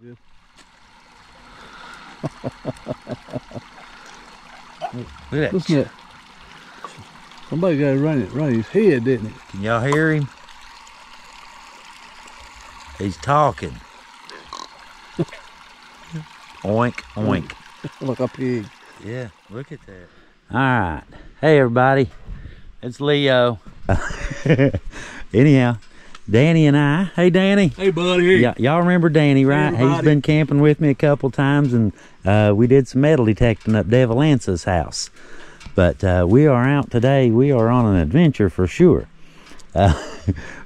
Good. Look at that. Listen to that. Somebody got to run it, run his head, didn't it? Can y'all hear him? He's talking. oink, oink. like a pig. Yeah, look at that. All right. Hey, everybody. It's Leo. Anyhow, Danny and I. Hey, Danny. Hey, buddy. Y'all remember Danny, right? He's been camping with me a couple times, and uh, we did some metal detecting up Dave Lance's house. But uh, we are out today. We are on an adventure for sure. Uh,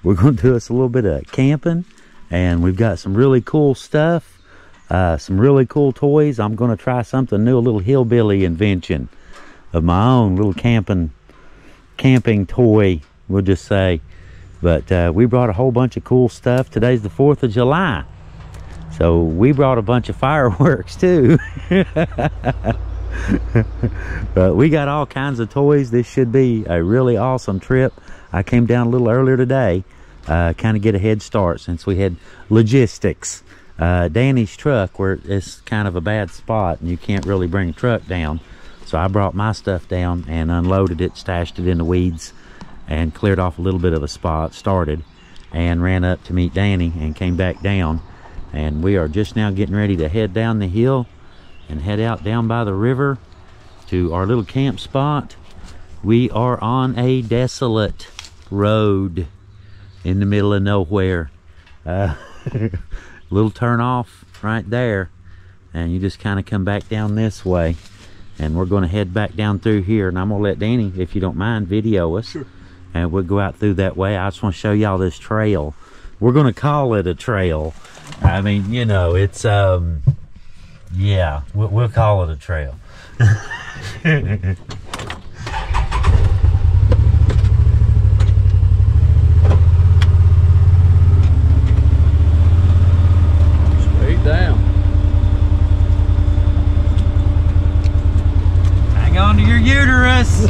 we're going to do us a little bit of camping, and we've got some really cool stuff, uh, some really cool toys. I'm going to try something new, a little hillbilly invention of my own, little camping camping toy, we'll just say. But uh, we brought a whole bunch of cool stuff. Today's the 4th of July. So we brought a bunch of fireworks too. but we got all kinds of toys. This should be a really awesome trip. I came down a little earlier today, uh, kind of get a head start since we had logistics. Uh, Danny's truck, where it's kind of a bad spot and you can't really bring a truck down. So I brought my stuff down and unloaded it, stashed it in the weeds, and cleared off a little bit of a spot, started, and ran up to meet Danny and came back down. And we are just now getting ready to head down the hill and head out down by the river to our little camp spot. We are on a desolate road in the middle of nowhere. Uh, little turn off right there and you just kind of come back down this way and we're going to head back down through here and i'm going to let danny if you don't mind video us Sure. And we'll go out through that way. I just want to show y'all this trail. We're going to call it a trail. I mean you know it's um yeah we'll, we'll call it a trail Straight down. hang on to your uterus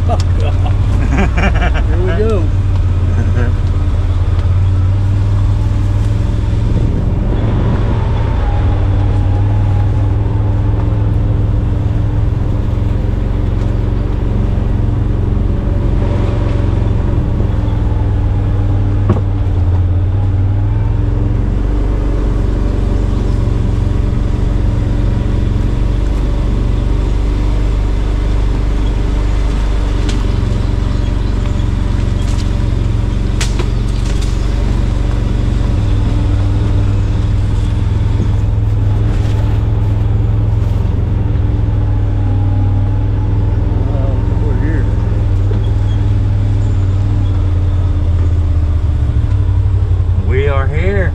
Here we go. Oh, we're here. we are here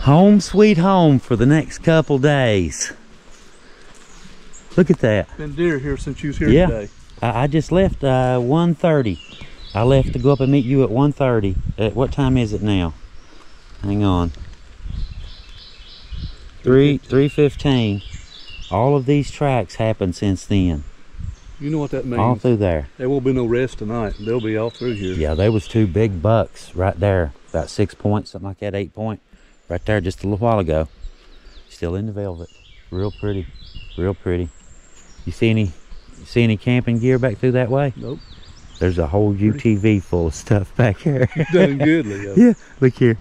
home sweet home for the next couple days. Look at that. Been deer here since you was here Yeah. today. I, I just left uh 1.30 I left to go up and meet you at 1.30 at what time is it now? Hang on. 3 3.15 all of these tracks happened since then. You know what that means. all through there. There won't be no rest tonight. They'll be all through here. yeah there was two big bucks right there. About six points something like that eight point right there just a little while ago. Still in the velvet. Real pretty. Real pretty. You see any you see any camping gear back through that way? Nope. there's a whole utv full of stuff back here. Done good, Leo. yeah look here.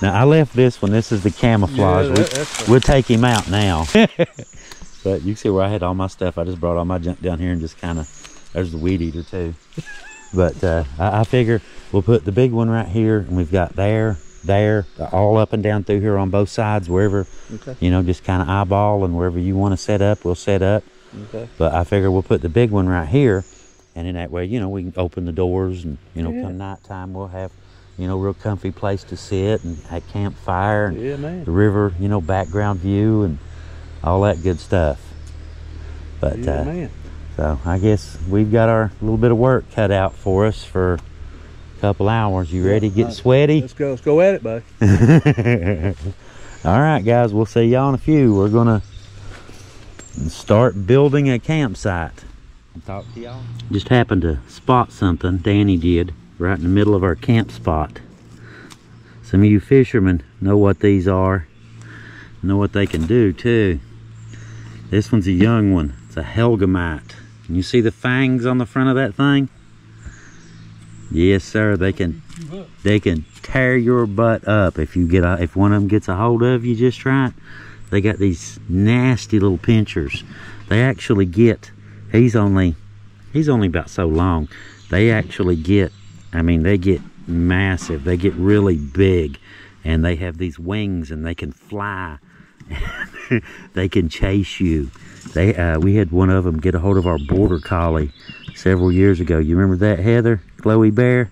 Now i left this one. This is the camouflage. Yeah, We- that- that's we'll take him out now. But you can see where i had all my stuff. I just brought all my junk down here and just kind of there's the weed eater too but uh, I, I figure we'll put the big one right here and we've got there there all up and down through here on both sides wherever Okay. you know just kind of eyeball and wherever you want to set up we'll set up Okay. but I figure we'll put the big one right here, and in that way, you know, we can open the doors, and you know, Yeah. come nighttime, we'll have, you know, real comfy place to sit and a campfire, and Yeah, the river, you know, background view, and all that good stuff. But Yeah, uh, man. So I guess we've got our little bit of work cut out for us for a couple hours. You ready? to Get right. sweaty? Let's go. Let's go at it, buddy. All right, guys. We'll see y'all in a few. We're gonna start building a campsite. Talk to y'all. Just happened to spot something, Danny did, right in the middle of our camp spot. Some of you fishermen know what these are, know what they can do too. This one's a young one. It's a Hellgrammite. And you see the fangs on the front of that thing? Yes, sir. They can they can tear your butt up if you get a, if one of them gets a hold of you just right. They got these nasty little pinchers. They actually get he's only he's only about so long. They actually get I mean they get massive. They get really big and they have these wings and they can fly. they can chase you. They uh, we had one of them get a hold of our border collie several years ago. You remember that, Heather? Chloe Bear?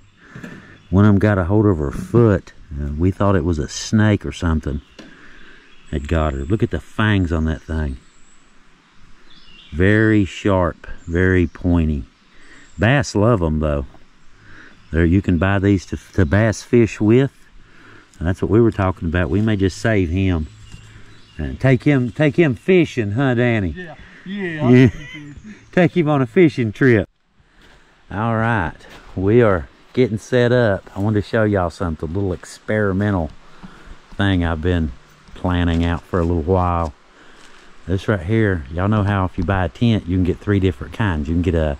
One of them got a hold of her foot. Uh, we thought it was a snake or something. It got her. Look at the fangs on that thing. Very sharp, very pointy. Bass love them though. There, you can buy these to, to bass fish with. That's what we were talking about. We may just save him take him, take him fishing, huh, Danny? Yeah, yeah. yeah. take him on a fishing trip. All right, we are getting set up. I wanted to show y'all something, a little experimental thing I've been planning out for a little while. This right here, y'all know how if you buy a tent, you can get three different kinds. You can get a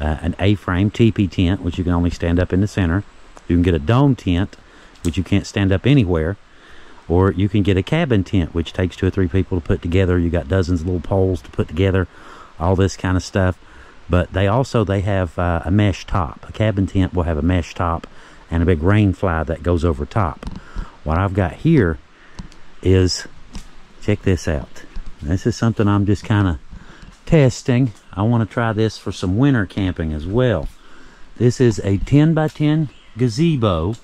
uh, an A-frame teepee tent, which you can only stand up in the center. You can get a dome tent, which you can't stand up anywhere. Or you can get a cabin tent, which takes two or three people to put together. You got dozens of little poles to put together, all this kind of stuff. But they also, they have uh, a mesh top. A cabin tent will have a mesh top and a big rain fly that goes over top. What I've got here is, check this out. This is something I'm just kind of testing. I want to try this for some winter camping as well. This is a 10 by 10 gazebo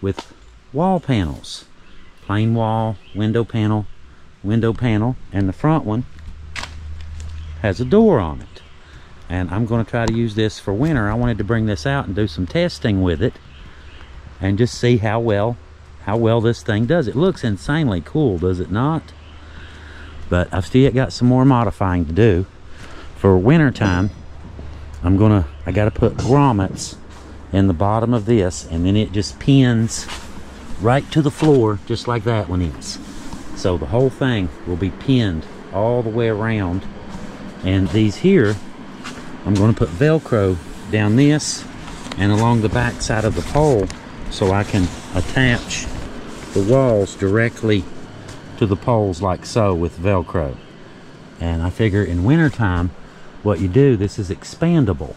with wall panels. Plain wall, window panel, window panel, and the front one has a door on it. And I'm going to try to use this for winter. I wanted to bring this out and do some testing with it and just see how well how well this thing does. It looks insanely cool, does it not? but I've still got some more modifying to do for winter time I'm gonna I gotta put grommets in the bottom of this and then it just pins right to the floor just like that one is so the whole thing will be pinned all the way around and these here I'm going to put velcro down this and along the back side of the pole so I can attach the walls directly to the poles like so with Velcro. And I figure in wintertime, what you do, this is expandable.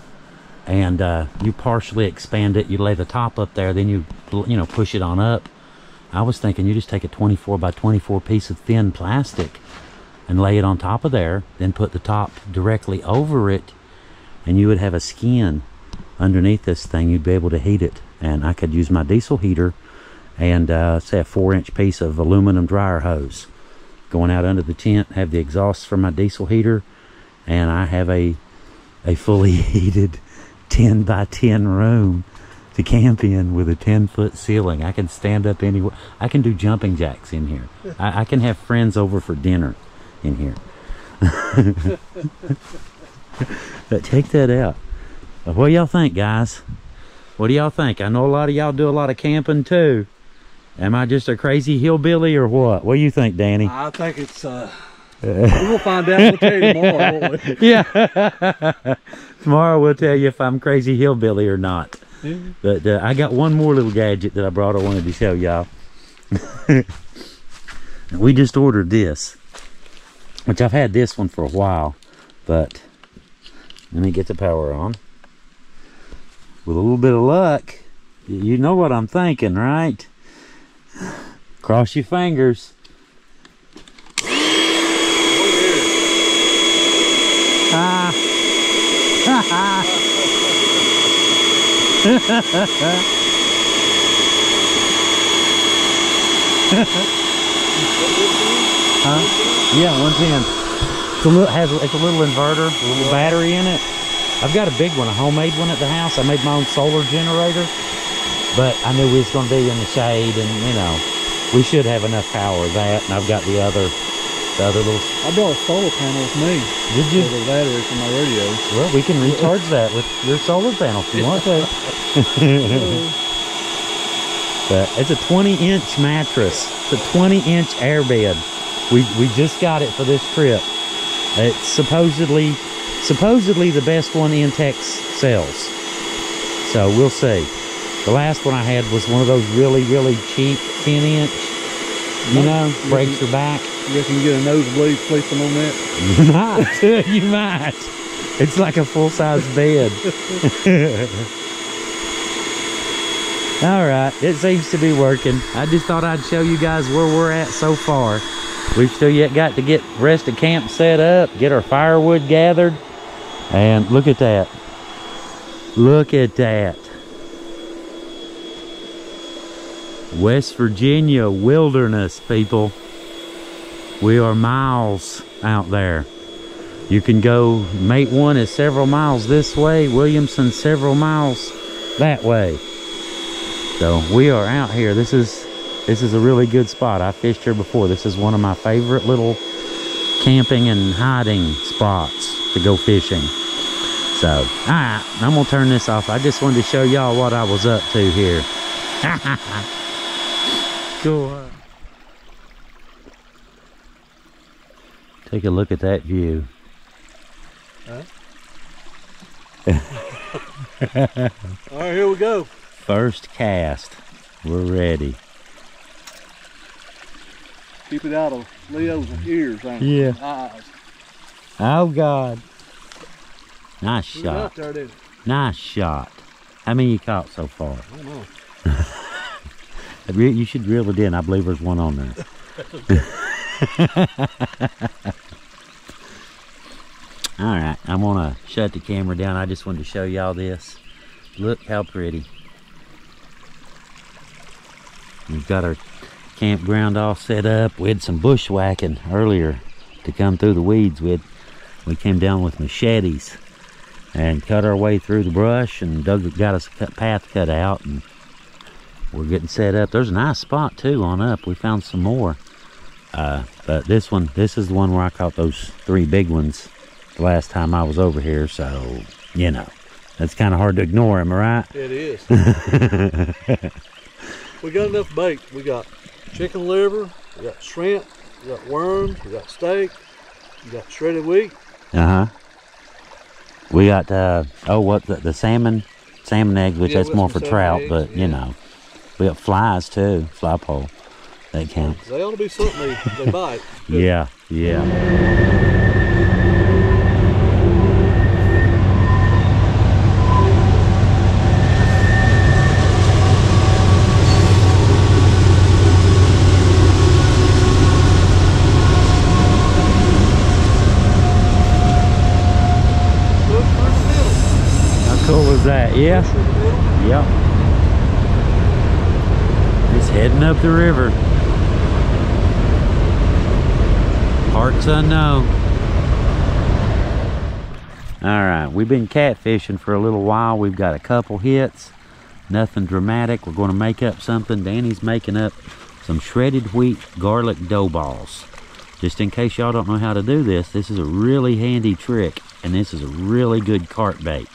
And uh, you partially expand it, you lay the top up there, then you, you know, push it on up. I was thinking you just take a 24 by 24 piece of thin plastic and lay it on top of there, then put the top directly over it, and you would have a skin underneath this thing. You'd be able to heat it. And I could use my diesel heater and uh, say a four inch piece of aluminum dryer hose going out under the tent have the exhaust for my diesel heater and I have a a fully heated 10 by 10 room to camp in with a 10 foot ceiling I can stand up anywhere I can do jumping jacks in here I, I can have friends over for dinner in here but check that out what do y'all think guys what do y'all think I know a lot of y'all do a lot of camping too Am I just a crazy hillbilly or what? What do you think, Danny? I think it's, uh, we'll find out. We'll tell you tomorrow, won't we? yeah. tomorrow we'll tell you if I'm crazy hillbilly or not. But uh, I got one more little gadget that I brought I wanted to show y'all. we just ordered this, which I've had this one for a while, but let me get the power on. With a little bit of luck, you know what I'm thinking, right? Cross your fingers. Ah. huh? Yeah, 110. It's a little, has it's a little inverter, a little battery in it. I've got a big one, a homemade one at the house. I made my own solar generator. But I knew we was going to be in the shade and, you know, we should have enough power that. And I've got the other The other little. I brought a solar panel with me Did you? the battery for my radio. Well, we can recharge that with your solar panel if you want to. But it's a 20 inch mattress. It's a 20 inch airbed. We we just got it for this trip. It's supposedly supposedly the best one Intex sells. So we'll see. The last one I had was one of those really really cheap 10 inch. You know, breaks your back. You reckon you get a nosebleed sleeping on that? You might. you might. It's like a full size bed. All right, it seems to be working. I just thought I'd show you guys where we're at so far. We've still yet got to get rest of camp set up, get our firewood gathered, and look at that. Look at that. West Virginia wilderness, people. We are miles out there. You can go, Matewan is several miles this way, Williamson several miles that way. So we are out here. This is this is a really good spot. I fished here before. This is one of my favorite little camping and hiding spots to go fishing. So, all right, I'm gonna turn this off. I just wanted to show y'all what I was up to here. go Take a look at that view. All right, here we go. First cast. We're ready. Keep it out of Leo's ears. it? Yeah. Eyes. Oh God. Nice shot. there. Nice shot. How many you caught so far? I don't know. You should reel it in. I believe there's one on there. All right, I'm gonna shut the camera down. I just wanted to show y'all this. Look how pretty. We've got our campground all set up. We had some bushwhacking earlier to come through the weeds. We we came down with machetes and cut our way through the brush and dug got us a path cut out and we're getting set up. There's a nice spot too on up. We found some more. Uh, but this one, this is the one where I caught those three big ones the last time I was over here. So, you know, that's kind of hard to ignore, am I right? It is. we got enough bait. We got chicken liver, we got shrimp, we got worms, we got steak, we got shredded wheat. Uh huh. We got, uh, oh, what, the, the salmon, salmon eggs, which Yeah, that's more for trout, eggs, but, you know, we got flies too, fly pole. That counts. They ought to be something they, they bite. Yeah, yeah. Look through the middle. How cool is that? Yeah. Through the middle. Yep. Just heading up the river. Parts unknown. All right, we've been catfishing for a little while. We've got a couple hits, nothing dramatic. We're going to make up something. Danny's making up some shredded wheat garlic dough balls. Just in case y'all don't know how to do this, this is a really handy trick, and this is a really good carp bait.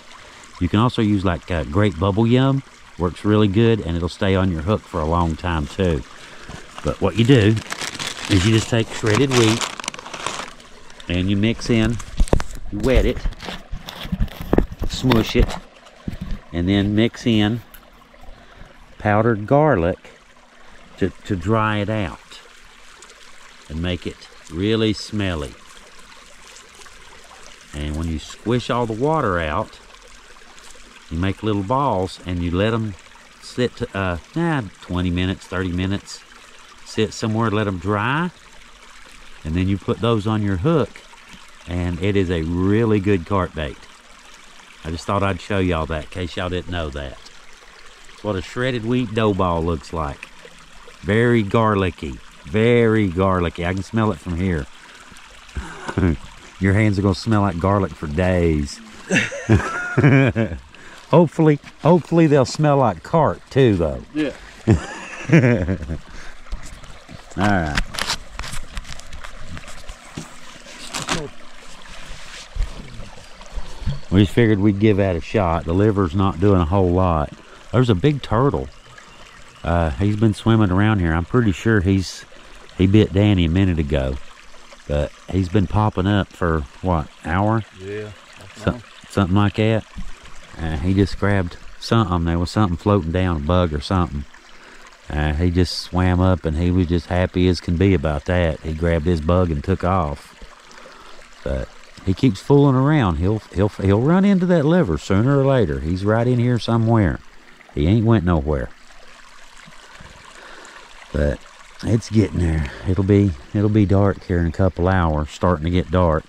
You can also use like uh, grape bubble yum. Works really good and it'll stay on your hook for a long time too. But what you do is you just take shredded wheat and you mix in, you wet it, smush it, and then mix in powdered garlic to, to dry it out and make it really smelly. And when you squish all the water out, you make little balls and you let them sit to, uh, nah, 20 minutes, 30 minutes. Sit somewhere, let them dry. And then you put those on your hook and it is a really good carp bait. I just thought I'd show y'all that in case y'all didn't know that. It's what a shredded wheat dough ball looks like. Very garlicky, very garlicky. I can smell it from here. Your hands are gonna smell like garlic for days. hopefully, hopefully they'll smell like carp too, though. Yeah. All right. We just figured we'd give that a shot. The liver's not doing a whole lot. There's a big turtle. Uh, he's been swimming around here. I'm pretty sure he's he bit Danny a minute ago, but he's been popping up for what hour? Yeah. So, something like that. Uh, he just grabbed something. There was something floating down, a bug or something. Uh, he just swam up and he was just happy as can be about that. He grabbed his bug and took off. But he keeps fooling around. He'll he'll he'll run into that liver sooner or later. He's right in here somewhere. He ain't went nowhere. But it's getting there. It'll be it'll be dark here in a couple hours, starting to get dark.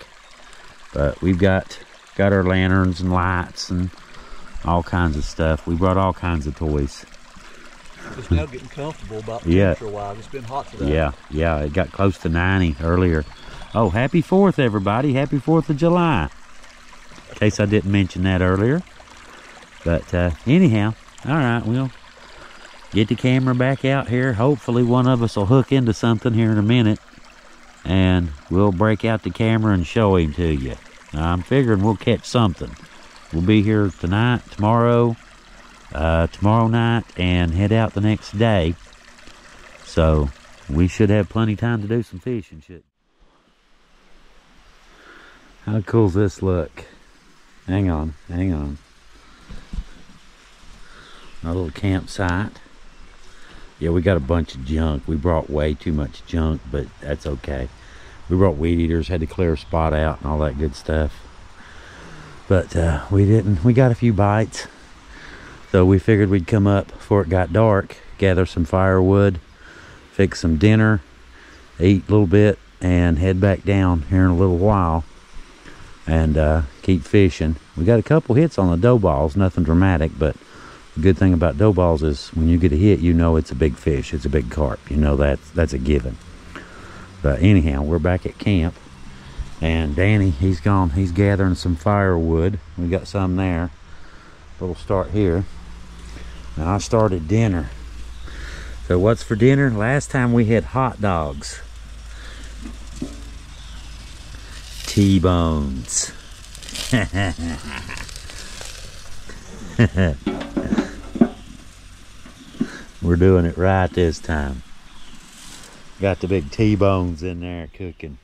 But we've got got our lanterns and lights and all kinds of stuff. We brought all kinds of toys. It's now getting comfortable about Yeah. temperature wise. It's been hot today. Yeah, yeah, it got close to 90 earlier. Oh, happy 4th, everybody. Happy 4th of July. In case I didn't mention that earlier. But uh, anyhow, all right, we'll get the camera back out here. Hopefully, one of us will hook into something here in a minute. And we'll break out the camera and show him to you. I'm figuring we'll catch something. We'll be here tonight, tomorrow, uh, tomorrow night, and head out the next day. So we should have plenty time to do some fishing. Should. How cool's this look? Hang on, hang on. Our little campsite. Yeah, we got a bunch of junk. We brought way too much junk, but that's okay. We brought weed eaters, had to clear a spot out and all that good stuff. But uh, we didn't. We got a few bites. So we figured we'd come up before it got dark, gather some firewood, fix some dinner, eat a little bit, and head back down here in a little while and uh, keep fishing. We got a couple hits on the dough balls, nothing dramatic, but the good thing about dough balls is when you get a hit, you know it's a big fish, it's a big carp. You know that that's a given. But anyhow, we're back at camp, and Danny, he's gone. He's gathering some firewood. We got some there. We'll start here. Now I started dinner. So what's for dinner? Last time we had hot dogs. T-bones. We're doing it right this time. Got the big T-bones in there cooking.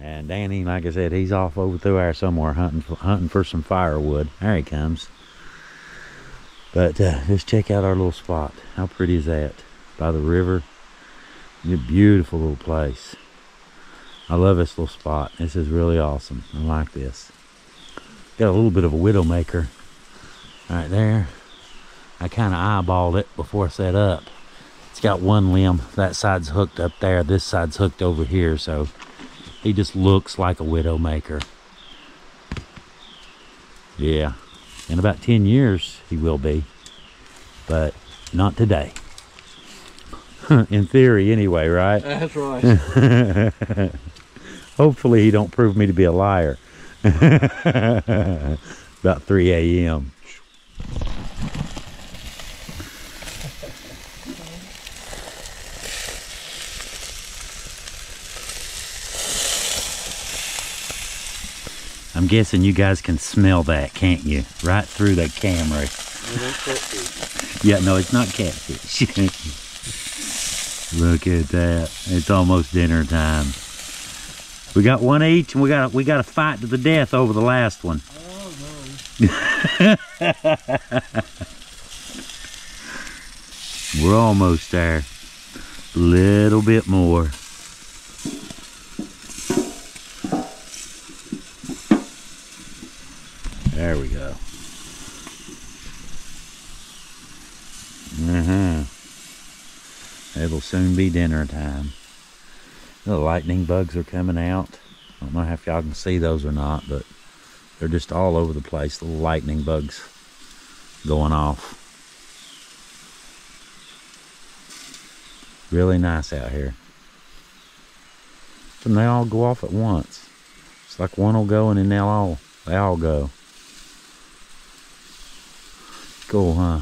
And Danny, like I said, he's off over through there somewhere hunting for, hunting for some firewood. There he comes. But uh, just check out our little spot. How pretty is that? By the river. A beautiful little place. I love this little spot. This is really awesome. I like this. Got a little bit of a widowmaker right there. I kind of eyeballed it before I set up. It's got one limb. That side's hooked up there. This side's hooked over here. So he just looks like a widowmaker. Yeah. In about 10 years, he will be. But not today. In theory, anyway, right? That's right. Hopefully he don't prove me to be a liar. About 3 a.m. I'm guessing you guys can smell that, can't you? Right through the camera. Catfish. Yeah, no, it's not catfish. Look at that. It's almost dinner time. We got one each and we got we got a fight to the death over the last one. Oh, We're almost there. A little bit more. There we go. Uh-huh. It'll soon be dinner time. The lightning bugs are coming out. I don't know if y'all can see those or not, but they're just all over the place. The lightning bugs going off. Really nice out here. And they all go off at once. It's like one will go and then they'll all they all go. Cool, huh?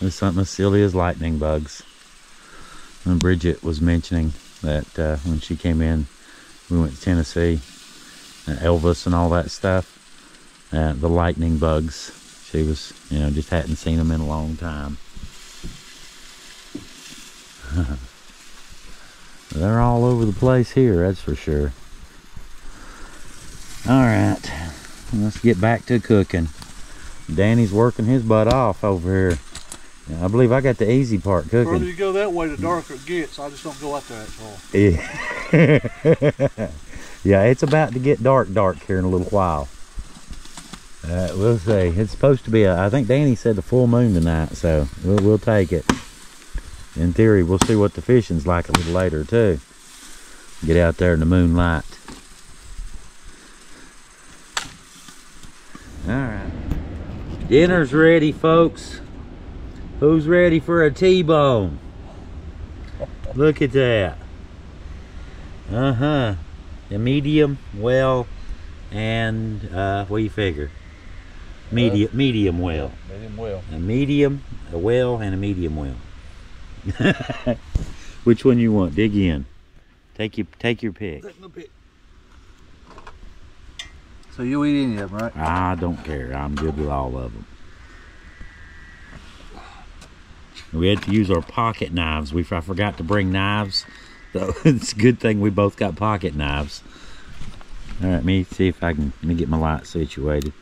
There's something as silly as lightning bugs. And Bridget was mentioning that uh, when she came in, we went to Tennessee, and Elvis and all that stuff. Uh, the lightning bugs. She was, you know, just hadn't seen them in a long time. They're all over the place here, that's for sure. All right, let's get back to cooking. Danny's working his butt off over here. I believe I got the easy part The further cooking. you go that way, the darker it gets. I just don't go out there that far. Yeah. yeah, it's about to get dark, dark here in a little while. Uh, we'll see. It's supposed to be a. I think Danny said the full moon tonight, so we'll we'll take it. In theory, we'll see what the fishing's like a little later too. Get out there in the moonlight. All right, dinner's ready, folks. Who's ready for a T-bone? Look at that. Uh huh. A medium, well, and uh, what do you figure? Medium, medium well. Medium well. A medium, a well, and a medium well. Which one you want? Dig in. Take your take your pick. So you eat any of them, right? I don't care. I'm good with all of them. We had to use our pocket knives. We I forgot to bring knives, so it's a good thing we both got pocket knives. All right, let me see if I can let me get my light situated.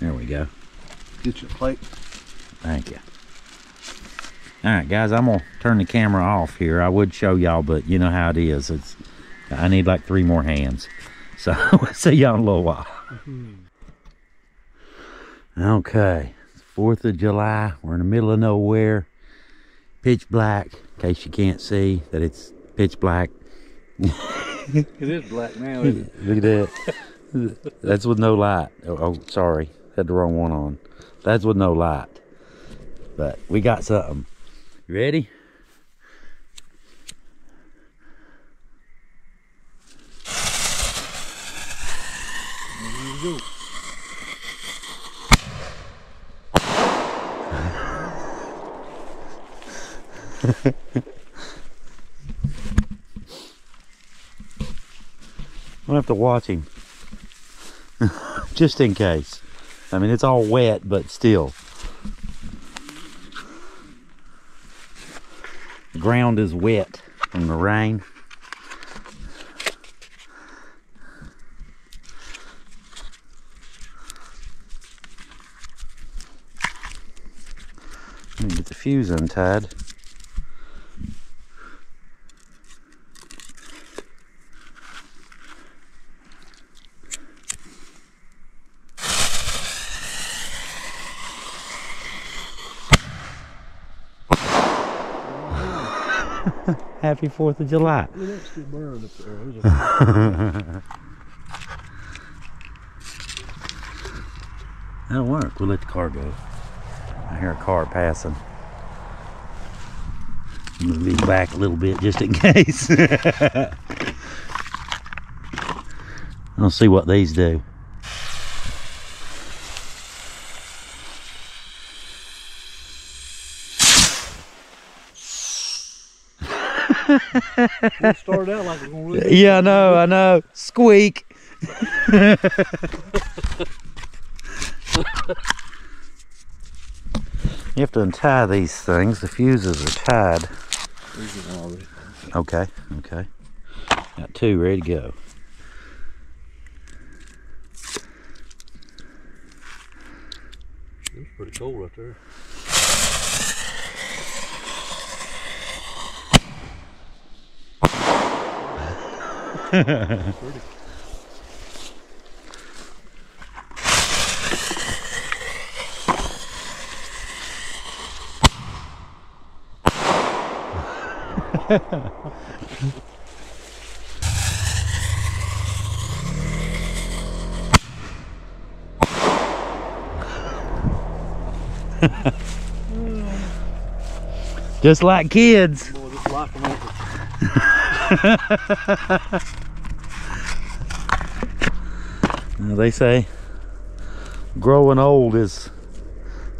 There we go. Get your plate. Thank you. All right, guys, I'm gonna turn the camera off here. I would show y'all, but you know how it is. It's I need like three more hands. So we'll see y'all in a little while. Mm-hmm. Okay, it's Fourth of July. We're in the middle of nowhere. Pitch black. In case you can't see that it's pitch black. It is black now, isn't it? Look at that. That's with no light. Oh, oh, sorry. Had the wrong one on. That's with no light. But we got something. You ready? There you go. I'll have to watch him. Just in case. I mean, it's all wet, but still. Ground is wet from the rain. Get the fuse untied. Happy 4th of July. That still burning up there. There's a- That'll work. We'll let the car go. I hear a car passing. I'm gonna move back a little bit just in case. I'll see what these do. We started out like we're gonna really Yeah, I know, I know. Squeak. you have to untie these things. The fuses are tied. Okay, okay. Got two ready to go. It's pretty cold right there. Just like kids. Boy, this life on it. They say growing old is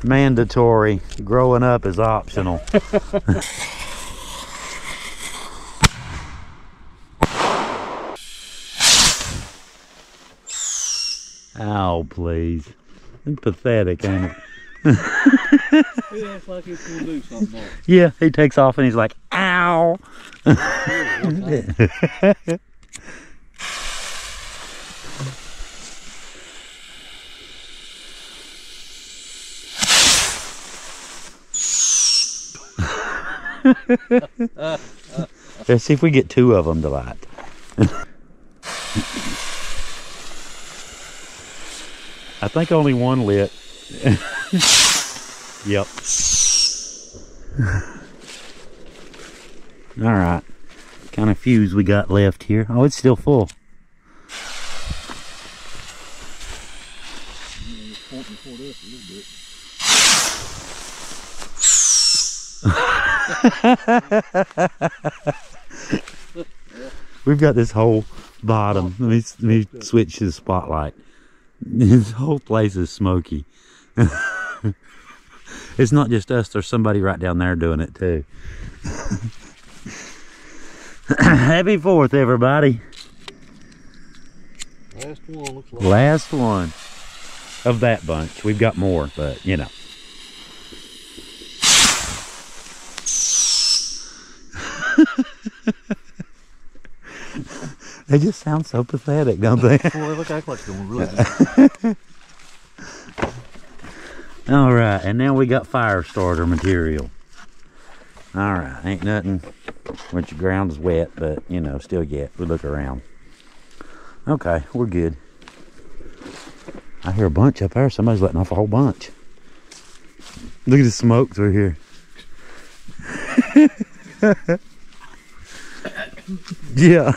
mandatory, growing up is optional. Ow, please. Pathetic, ain't it? He acts like he's gonna do something else. Yeah, he takes off and he's like, ow. Let's see if we get two of them to light. I think only one lit. yep. All right. Kind of fuse we got left here. Oh, it's still full. We've got this whole bottom. Let me, let me switch to the spotlight. This whole place is smoky. it's not just us. There's somebody right down there doing it too. Happy Fourth, everybody. Last one looks like. Last one of that bunch. We've got more, but you know. they just sound so pathetic, don't they? Boy, they look act like they're going really. All right, and now we got fire starter material. All right, ain't nothing. Which the ground is wet, but you know, still yet. We look around. Okay, we're good. I hear a bunch up there. Somebody's letting off a whole bunch. Look at the smoke through here. yeah.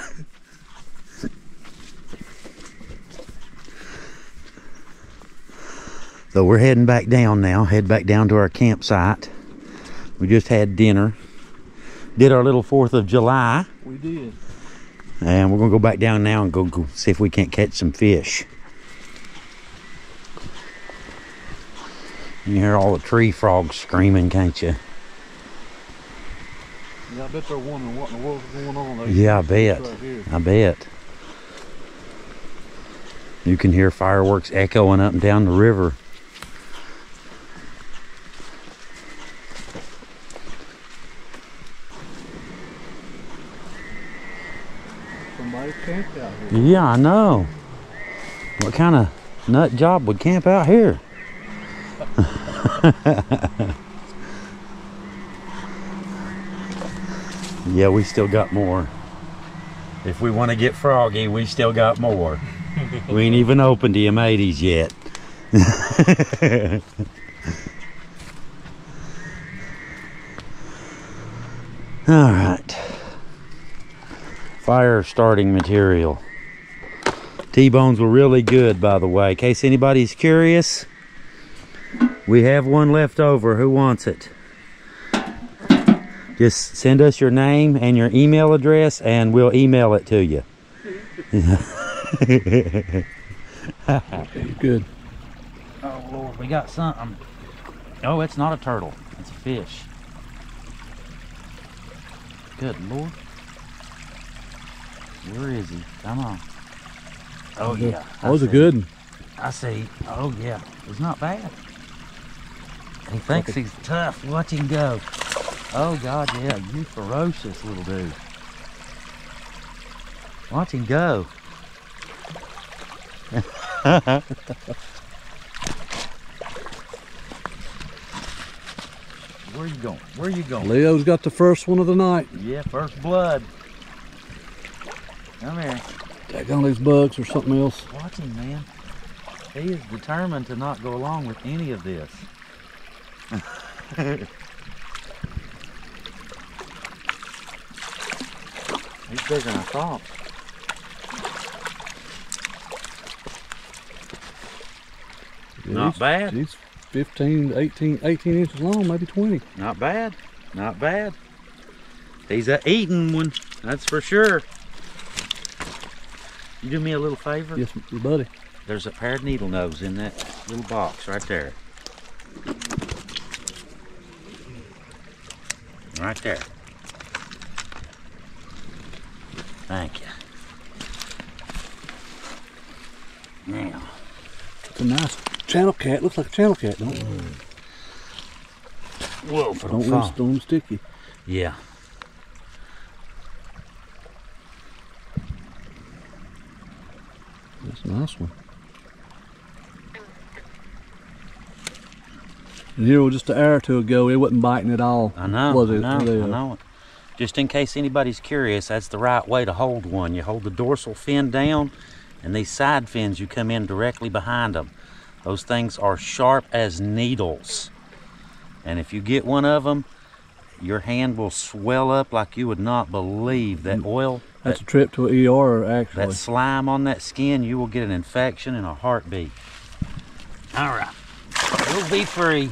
So we're heading back down now. Head back down to our campsite. We just had dinner. Did our little 4th of July. we did. And we're gonna go back down now and go, go see if we can't catch some fish. You hear all the tree frogs screaming, can't you? Yeah, I bet they're wondering what in the world's going on. there. Yeah, I bet. Right. I bet. You can hear fireworks echoing up and down the river. Camped out here. Yeah, I know. What kind of nut job would camp out here? yeah, we still got more. If we want to get froggy, we still got more. we ain't even opened the M80s yet. All right. Fire starting material. T-bones were really good, by the way. In case anybody's curious, we have one left over. Who wants it? Just send us your name and your email address, and we'll email it to you. Good. Oh Lord, we got something. Oh, it's not a turtle. It's a fish. Good Lord. Where is he? Come on. Oh yeah. That was a good one. I see. Oh yeah. It's not bad. He thinks he's tough. Watch him go. Oh God, yeah. You ferocious little dude. Watch him go. Where you going? Where you going? Leo's got the first one of the night. Yeah, first blood. Come here. Take on these bugs or something else. Watch him, man. He is determined to not go along with any of this. He's bigger than I thought. Not he's- bad. He's 15, 18, 18 inches long, maybe 20. Not bad. Not bad. He's a eating one, that's for sure. You do me a little favor? Yes, buddy. There's a pair of needle nose in that little box right there. Right there. Thank you. Now, a nice channel cat. Looks like a channel cat, don't it? Whoa, for Don't let it- don't let stick you. Yeah. That's a nice one. And here, just an hour or two ago, it wasn't biting at all. I know. Was I it? know. The, I know. Just in case anybody's curious, that's the right way to hold one. You hold the dorsal fin down, and these side fins, you come in directly behind them. Those things are sharp as needles. And if you get one of them, your hand will swell up like you would not believe. That oil, That's a trip to an ER, actually. that slime on that skin, you will get an infection in a heartbeat. All right. You'll be free.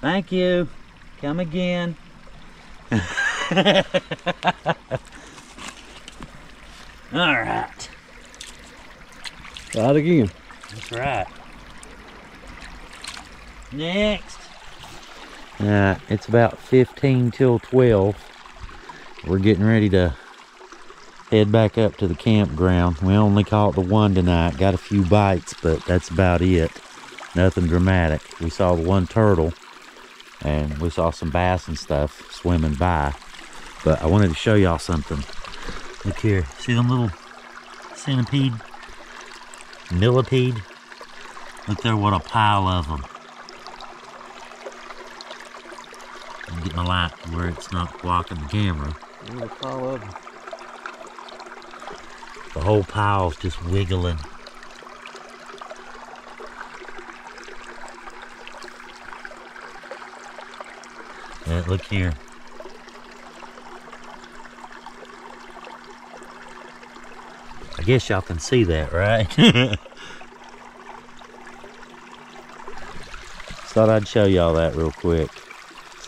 Thank you. Come again. All right. Try it again. That's right. Next. Uh, it's about 15 till 12. We're getting ready to head back up to the campground. We only caught the one tonight. Got a few bites, but that's about it. Nothing dramatic. We saw the one turtle and we saw some bass and stuff swimming by. But I wanted to show y'all something. Look here. See them little centipede millipede. Look there, what a pile of them. Get my light where it's not blocking the camera. There's a pile of them. The whole pile's just wiggling. Look here. I guess y'all can see that, right? Thought I'd show y'all that real quick.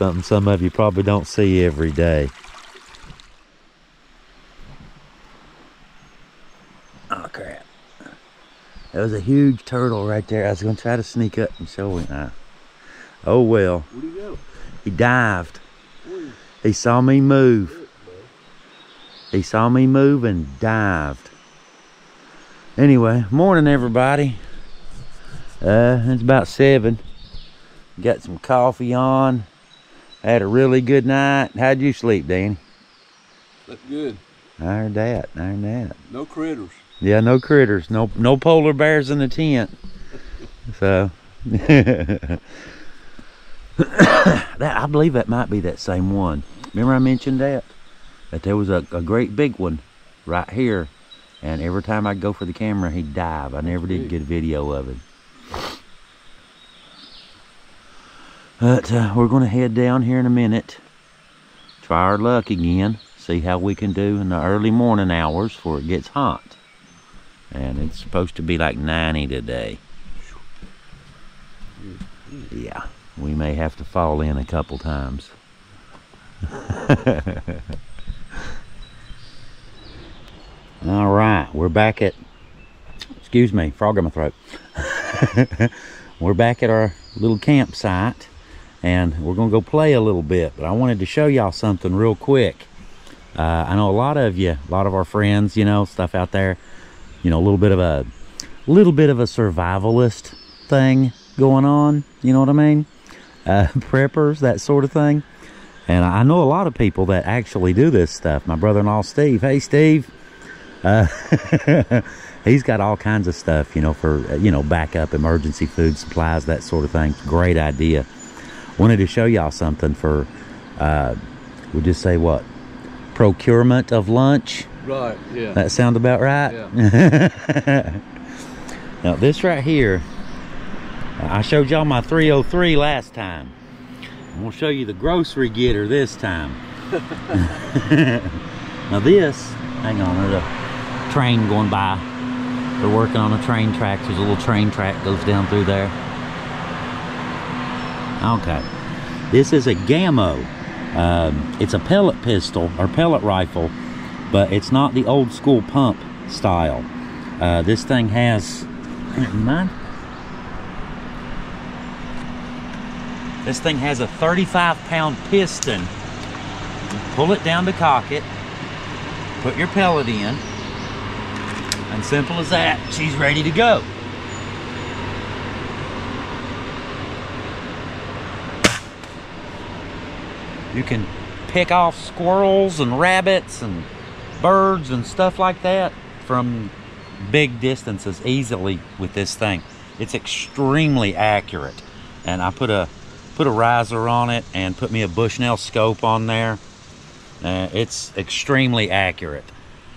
Something some of you probably don't see every day. Oh crap. That was a huge turtle right there. I was gonna try to sneak up and show him. Uh, oh well. Where'd he go? He dived. He saw me move. He saw me move and dived. Anyway, morning everybody. Uh, it's about seven. Got some coffee on. Had a really good night. How'd you sleep, Danny? That's good. I heard that. I heard that. No critters. Yeah, no critters. No no polar bears in the tent. So that I believe that might be that same one. Remember I mentioned that? That there was a, a great big one right here. And every time I'd go for the camera he'd dive. I never did get a video of him. But uh, we're gonna head down here in a minute. Try our luck again. See how we can do in the early morning hours before it gets hot and it's supposed to be like 90 today. Yeah, we may have to fall in a couple times. All right, we're back at, excuse me, frog in my throat. we're back at our little campsite and we're gonna go play a little bit, but I wanted to show y'all something real quick. Uh, I know a lot of you, a lot of our friends, you know, stuff out there, you know, a little bit of a little bit of a survivalist thing going on, you know what I mean? Uh, preppers, that sort of thing. And I know a lot of people that actually do this stuff. My brother-in-law Steve, hey Steve, uh, he's got all kinds of stuff, you know, for uh, you know backup, emergency food supplies, that sort of thing. Great idea. Wanted to show y'all something for, uh, we'll just say what, procurement of lunch. Right, yeah. That sound about right? Yeah. now this right here, I showed y'all my 303 last time. I'm gonna show you the grocery getter this time. now this, hang on, there's a train going by. They're working on a train track. There's a little train track goes down through there. Okay. This is a Gamo. Um, it's a pellet pistol or pellet rifle but it's not the old school pump style. Uh, this thing has, mind? This thing has a 35 pound piston. Pull it down to cock it. Put your pellet in. And simple as that, she's ready to go. You can pick off squirrels and rabbits and birds and stuff like that from big distances easily with this thing. It's extremely accurate. And I put a put a riser on it and put me a Bushnell scope on there. Uh, it's extremely accurate.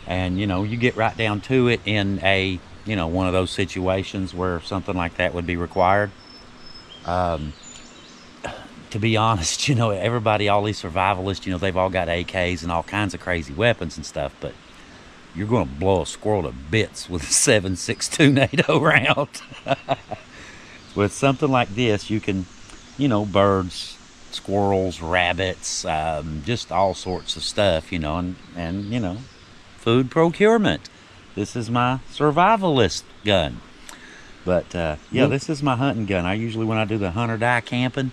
And you know, you get right down to it in a, you know, one of those situations where something like that would be required. Um, to be honest, you know, everybody, all these survivalists, you know, they've all got AKs and all kinds of crazy weapons and stuff, but you're going to blow a squirrel to bits with a 7.62 NATO round. with something like this, you can, you know, birds, squirrels, rabbits, um, just all sorts of stuff, you know, and, and, you know, food procurement. This is my survivalist gun. But, uh, yeah, this is my hunting gun. I usually, when I do the hunter-die camping,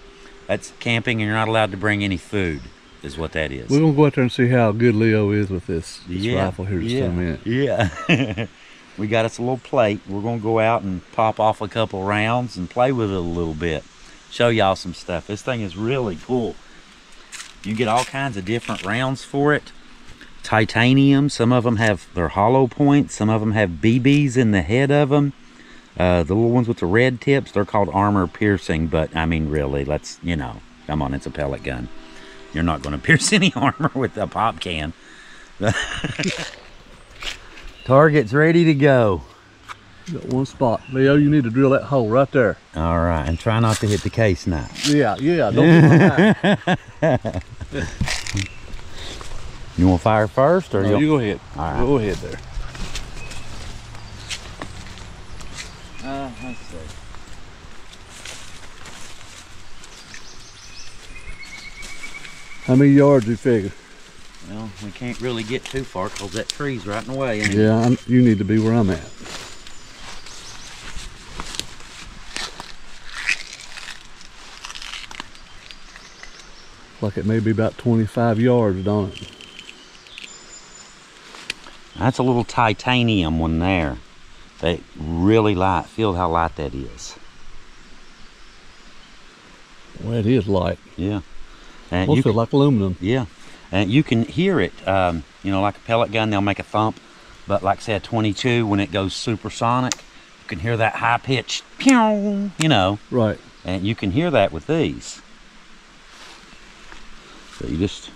that's camping and you're not allowed to bring any food, is what that is. We're gonna go out there and see how good Leo is with this, this Yeah, rifle here in just yeah, a minute. Yeah. we got us a little plate. We're going to go out and pop off a couple rounds and play with it a little bit. Show y'all some stuff. This thing is really cool. You get all kinds of different rounds for it. Titanium. Some of them have their hollow points. Some of them have BBs in the head of them. Uh, the little ones with the red tips, they're called armor piercing. But I mean, really, let's, you know, come on, it's a pellet gun. You're not going to pierce any armor with a pop can. Target's ready to go. You got one spot. Leo, you need to drill that hole right there. All right, and try not to hit the case knife. Yeah, yeah. Don't. You want to fire first, or No, you? you go ahead. All right. Go ahead there. See. How many yards you figure? Well, we can't really get too far because that tree's right in the way. Ain't? Yeah, I'm, you need to be where I'm at. Like it may be about 25 yards, don't it? That's a little titanium one there. They really light. Feel how light that is. Well, it is light. Yeah. And you can, like aluminum. yeah, and you can hear it. Um, you know, like a pellet gun, they'll make a thump. But like I said, 22, when it goes supersonic, you can hear that high pitched pew. You know. Right. And you can hear that with these. So you just,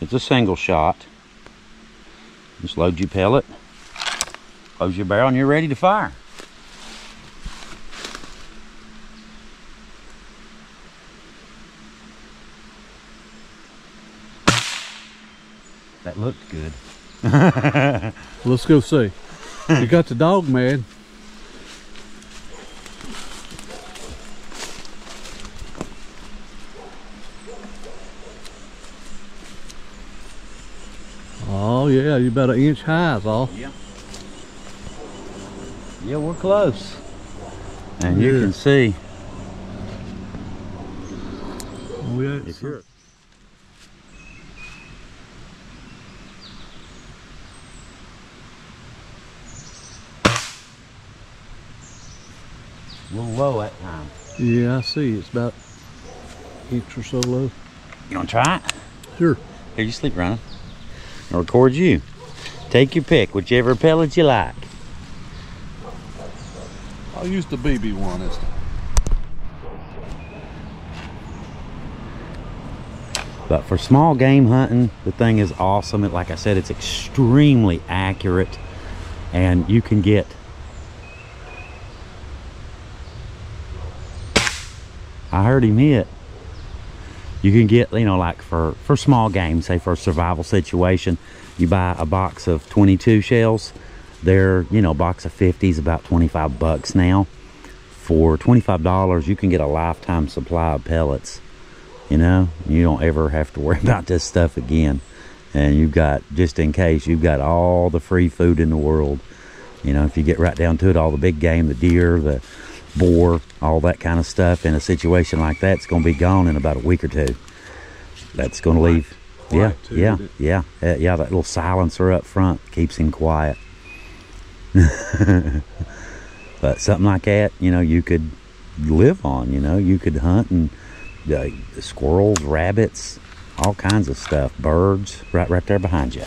it's a single shot. Just load your pellet, close your barrel, and you're ready to fire. That looked good. Let's go see. you got the dog mad. Oh yeah, you about an inch high is all. Yeah. Yeah, we're close. And you can see Oh, yeah, if you're a little low that time. yeah, I see. It's about inch or so low. You wanna try it? Sure. Here, you sleep running. I'll record you. Take your pick, whichever pellet you like. I'll use the BB one time. But for small game hunting, the thing is awesome. It, like I said, it's extremely accurate, and you can get. I heard him hit. You can get, you know, like for for small game, say for a survival situation, you buy a box of 22 shells. They're, you know, box of 50s about 25 bucks now. For $25, you can get a lifetime supply of pellets. You know you don't ever have to worry about this stuff again. And you've got just in case you've got all the free food in the world. You know if you get right down to it all the big game the deer the boar all that kind of stuff in a situation like that it's going to be gone in about a week or two. That's going to leave. Yeah Quiet, too, yeah yeah. Uh, yeah that little silencer up front keeps him quiet but something like that, you know, you could live on. You know, you could hunt and uh, squirrels, rabbits, all kinds of stuff, birds, right, right there behind you.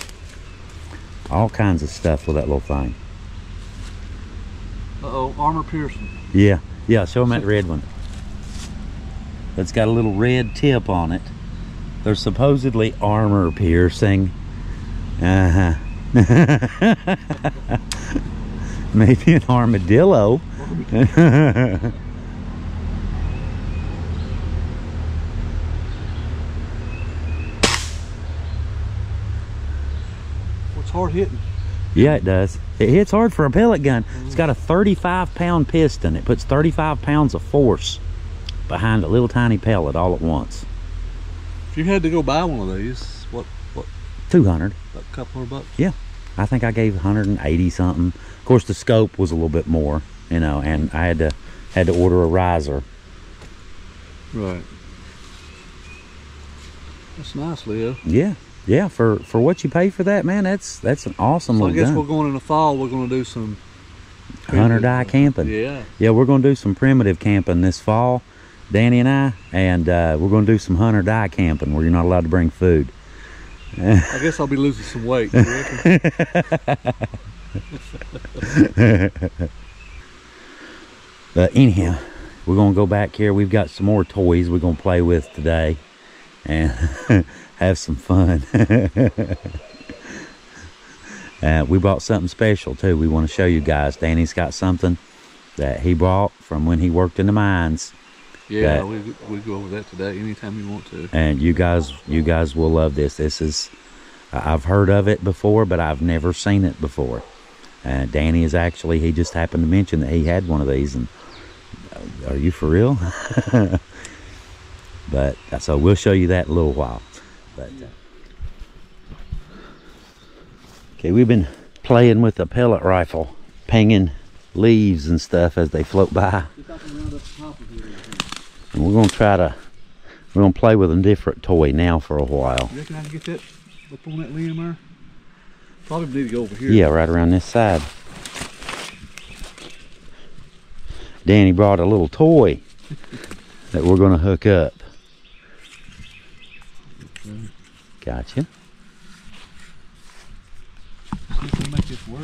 All kinds of stuff with that little thing. Uh oh, armor piercing. Yeah, yeah. Show them that red one. It's got a little red tip on it. They're supposedly armor piercing. Uh huh. Maybe an armadillo. What's hard hitting? yeah, it does. It hits hard for a pellet gun. It's got a 35 pound piston. It puts 35 pounds of force behind a little tiny pellet all at once. If you had to go buy one of these, what, what, 200. a couple hundred bucks? Yeah. I think I gave 180 something. Of course, the scope was a little bit more, you know, and I had to had to order a riser. Right. That's nice, Leo. Yeah, yeah. For for what you pay for that, man, that's that's an awesome So I guess we're going in the fall. We're going to do some Hunter die camping. Yeah. Yeah, we're gonna do some primitive camping this fall, Danny and I, and uh, we're gonna do some hunter die camping where you're not allowed to bring food. I guess I'll be losing some weight. But anyhow, we're gonna go back here. We've got some more toys we're gonna play with today, and have some fun. uh, we brought something special too. We want to show you guys. Danny's got something that he brought from when he worked in the mines, yeah, That- we we go over that today anytime you want to. and you guys, you guys will love this. This is, I've heard of it before, but I've never seen it before. Uh, Danny is actually, he just happened to mention that he had one of these, and uh, are you for real? but uh, so we'll show you that in a little while. But uh, okay, we've been playing with the pellet rifle, pinging leaves and stuff as they float by. And we're gonna try to, we're gonna play with a different toy now for a while. You reckon I can get that up on that limb there? Probably need to go over here. Yeah, right around this side. Danny brought a little toy that we're gonna hook up. Gotcha. See if we make this work.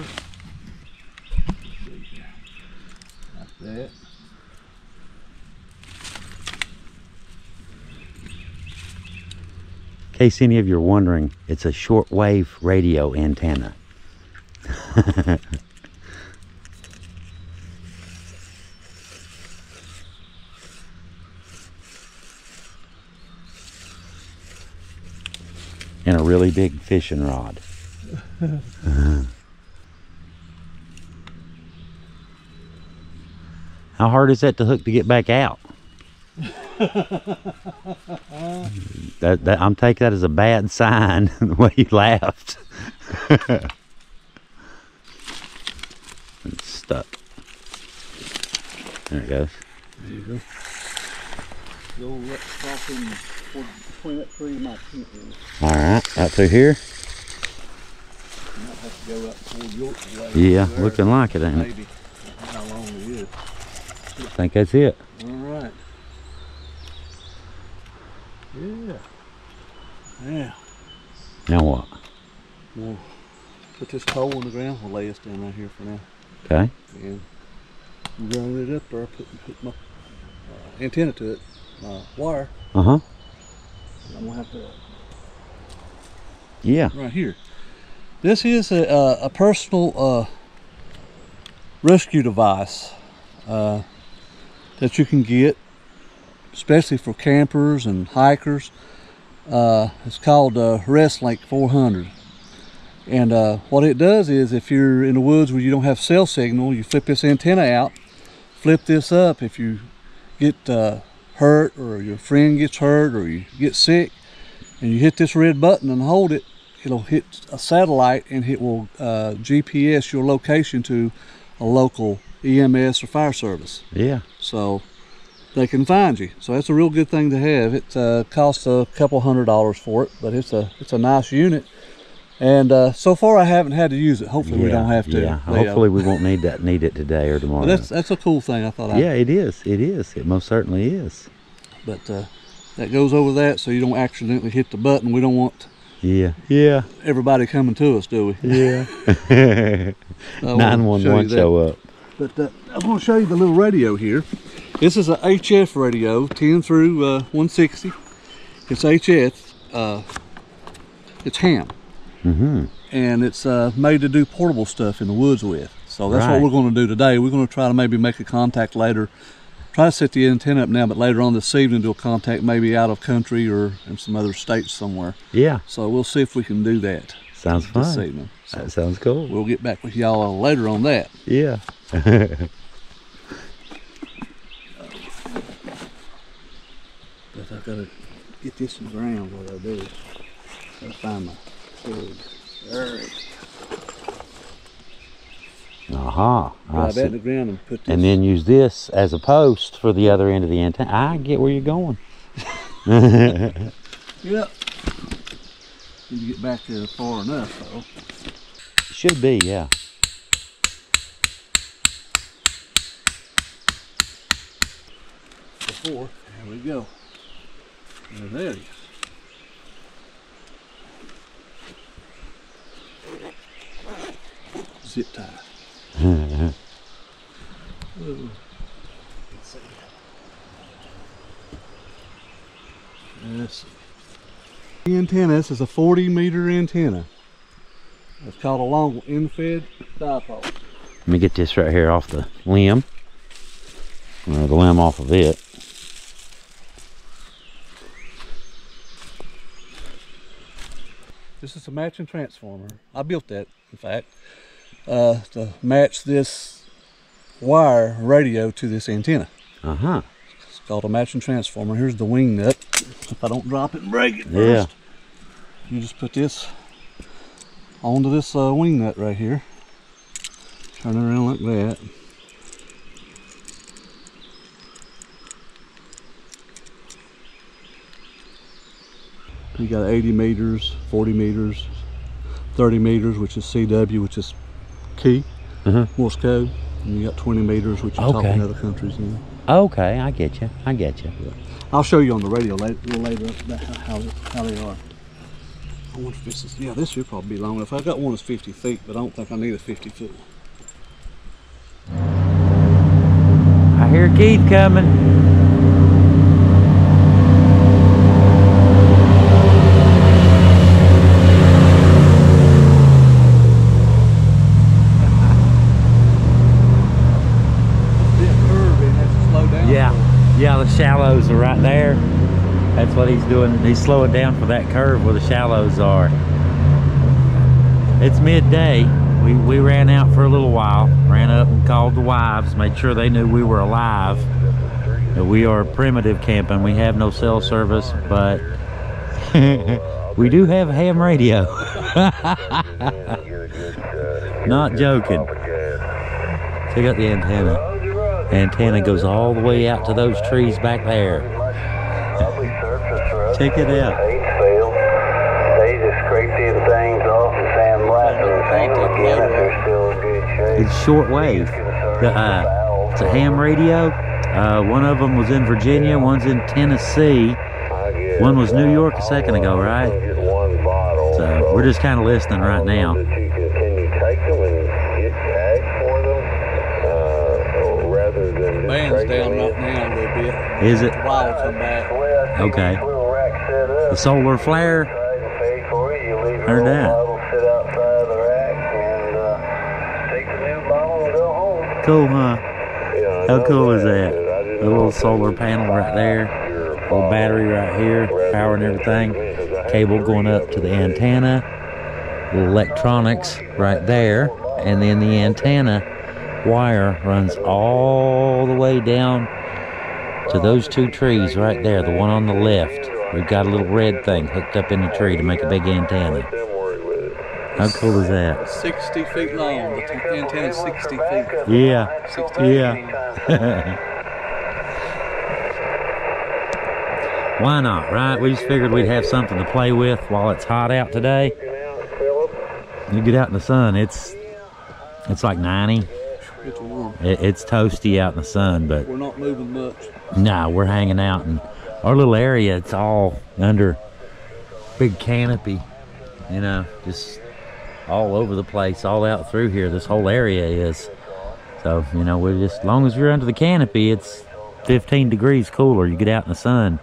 Like that. In case any of you are wondering, it's a shortwave radio antenna. and a really big fishing rod. How hard is that to hook to get back out? That, that I'm taking that as a bad sign the way you laughed. it's stuck. There it goes. There you go. Go crossing toward- between that tree and my tent. All right, out through here. Might have to go up toward York's. Yeah, looking like it, ain't it? Maybe. How long it is. I think that's it. All right. Yeah. Yeah. Now what? We'll put this pole in the ground. We'll lay us down right here for now. Okay. And run it up there. Put, put my uh, antenna to it. My wire. Uh huh. I'm gonna have to Yeah. right here. This is a, a, a personal uh, rescue device uh, that you can get, especially for campers and hikers. Uh, it's called uh, ResQLink 400. And uh, what it does is if you're in the woods where you don't have cell signal, you flip this antenna out, flip this up. If you get uh, hurt or your friend gets hurt or you get sick, and you hit this red button and hold it, it'll hit a satellite and it will uh, GPS your location to a local EMS or fire service. Yeah. So they can find you. So that's a real good thing to have. It uh, costs a couple hundred dollars for it, but it's a it's a nice unit. And uh, so far, I haven't had to use it. Hopefully, we don't have to. Yeah, Leo. hopefully we won't need that need it today or tomorrow. But that's that's a cool thing. I thought. I, yeah, it is. It is. It most certainly is. But uh, that goes over that, so you don't accidentally hit the button. We don't want Yeah. Yeah. everybody coming to us, do we? Yeah. I wanna Nine one show you one show up. But uh, I'm going to show you the little radio here. This is a HF radio, 10 through uh, 160. It's HF. Uh, it's ham. Mm-hmm. And it's uh, made to do portable stuff in the woods with. So that's Right. what we're going to do today. We're going to try to maybe make a contact later. Try to set the antenna up now, but later on this evening do a contact maybe out of country or in some other states somewhere. Yeah. So we'll see if we can do that Sounds this fun. evening. So That sounds cool. we'll get back with y'all later on that. Yeah. But I gotta get this in the ground what I do. Gotta find my it is. Aha. I Drive that in see. the ground and put this. And then use this as a post for the other end of the antenna. I get where you're going. Yep. Need to get back there far enough though. Should be, yeah. Before. There we go. And there it is. Zip tie. Let's see. The antenna, this is a 40 meter antenna. It's called a long end-fed dipole. Let me get this right here off the limb. Or the limb off of it. This is a matching transformer. I built that, in fact, uh, to match this wire radio to this antenna. Uh huh. It's called a matching transformer. Here's the wing nut. If I don't drop it and break it Yeah. first, you just put this onto this uh, wing nut right here. Turn it around like that. You got 80 meters, 40 meters, 30 meters, which is CW, which is key, Uh-huh. Morse code. And you got 20 meters, which is Okay. talking to other countries. You know. Okay, I get you. I get you. I'll show you on the radio later, later about how, how they are. I wonder if this is, yeah, this should probably be long enough. I got one that's 50 feet, but I don't think I need a 50 foot. I hear Keith coming. Bit curve and has to slow down. Yeah, yeah, the shallows are right there. That's what he's doing. He's slowing down for that curve where the shallows are. It's midday. We, we ran out for a little while, ran up and called the wives, made sure they knew we were alive. We are primitive camping. We have no cell service, but we do have ham radio. Not joking. Check out the antenna. Antenna goes all the way out to those trees back there. Check it out. It's shortwave. The, uh, it's a ham radio. Uh, one of them was in Virginia, one's in Tennessee. One was New York a second ago, right? So we're just kind of listening right now. Uh, Okay. the solar flare. go home. Cool, huh? Yeah, How cool is that? A little solar panel right there. Little battery right here, power and everything. Cable going up to the antenna. Electronics right there. And then the antenna wire runs all the way down to those two trees right there. The one on the left. We've got a little red thing hooked up in the tree to make a big antenna. them worry with it. How cool is that? 60 feet long. The antenna's 60 feet. Yeah. 60 Yeah. Why not, right? We just figured we'd have something to play with while it's hot out today. You get out in the sun, it's it's like 90. It's. It, it's toasty out in the sun, but We're not moving much. nah, we're hanging out in our little area. It's all under big canopy, you know, just all over the place, all out through here. This whole area is. So, you know, we're just, as long as you're under the canopy, it's 15 degrees cooler. You get out in the sun.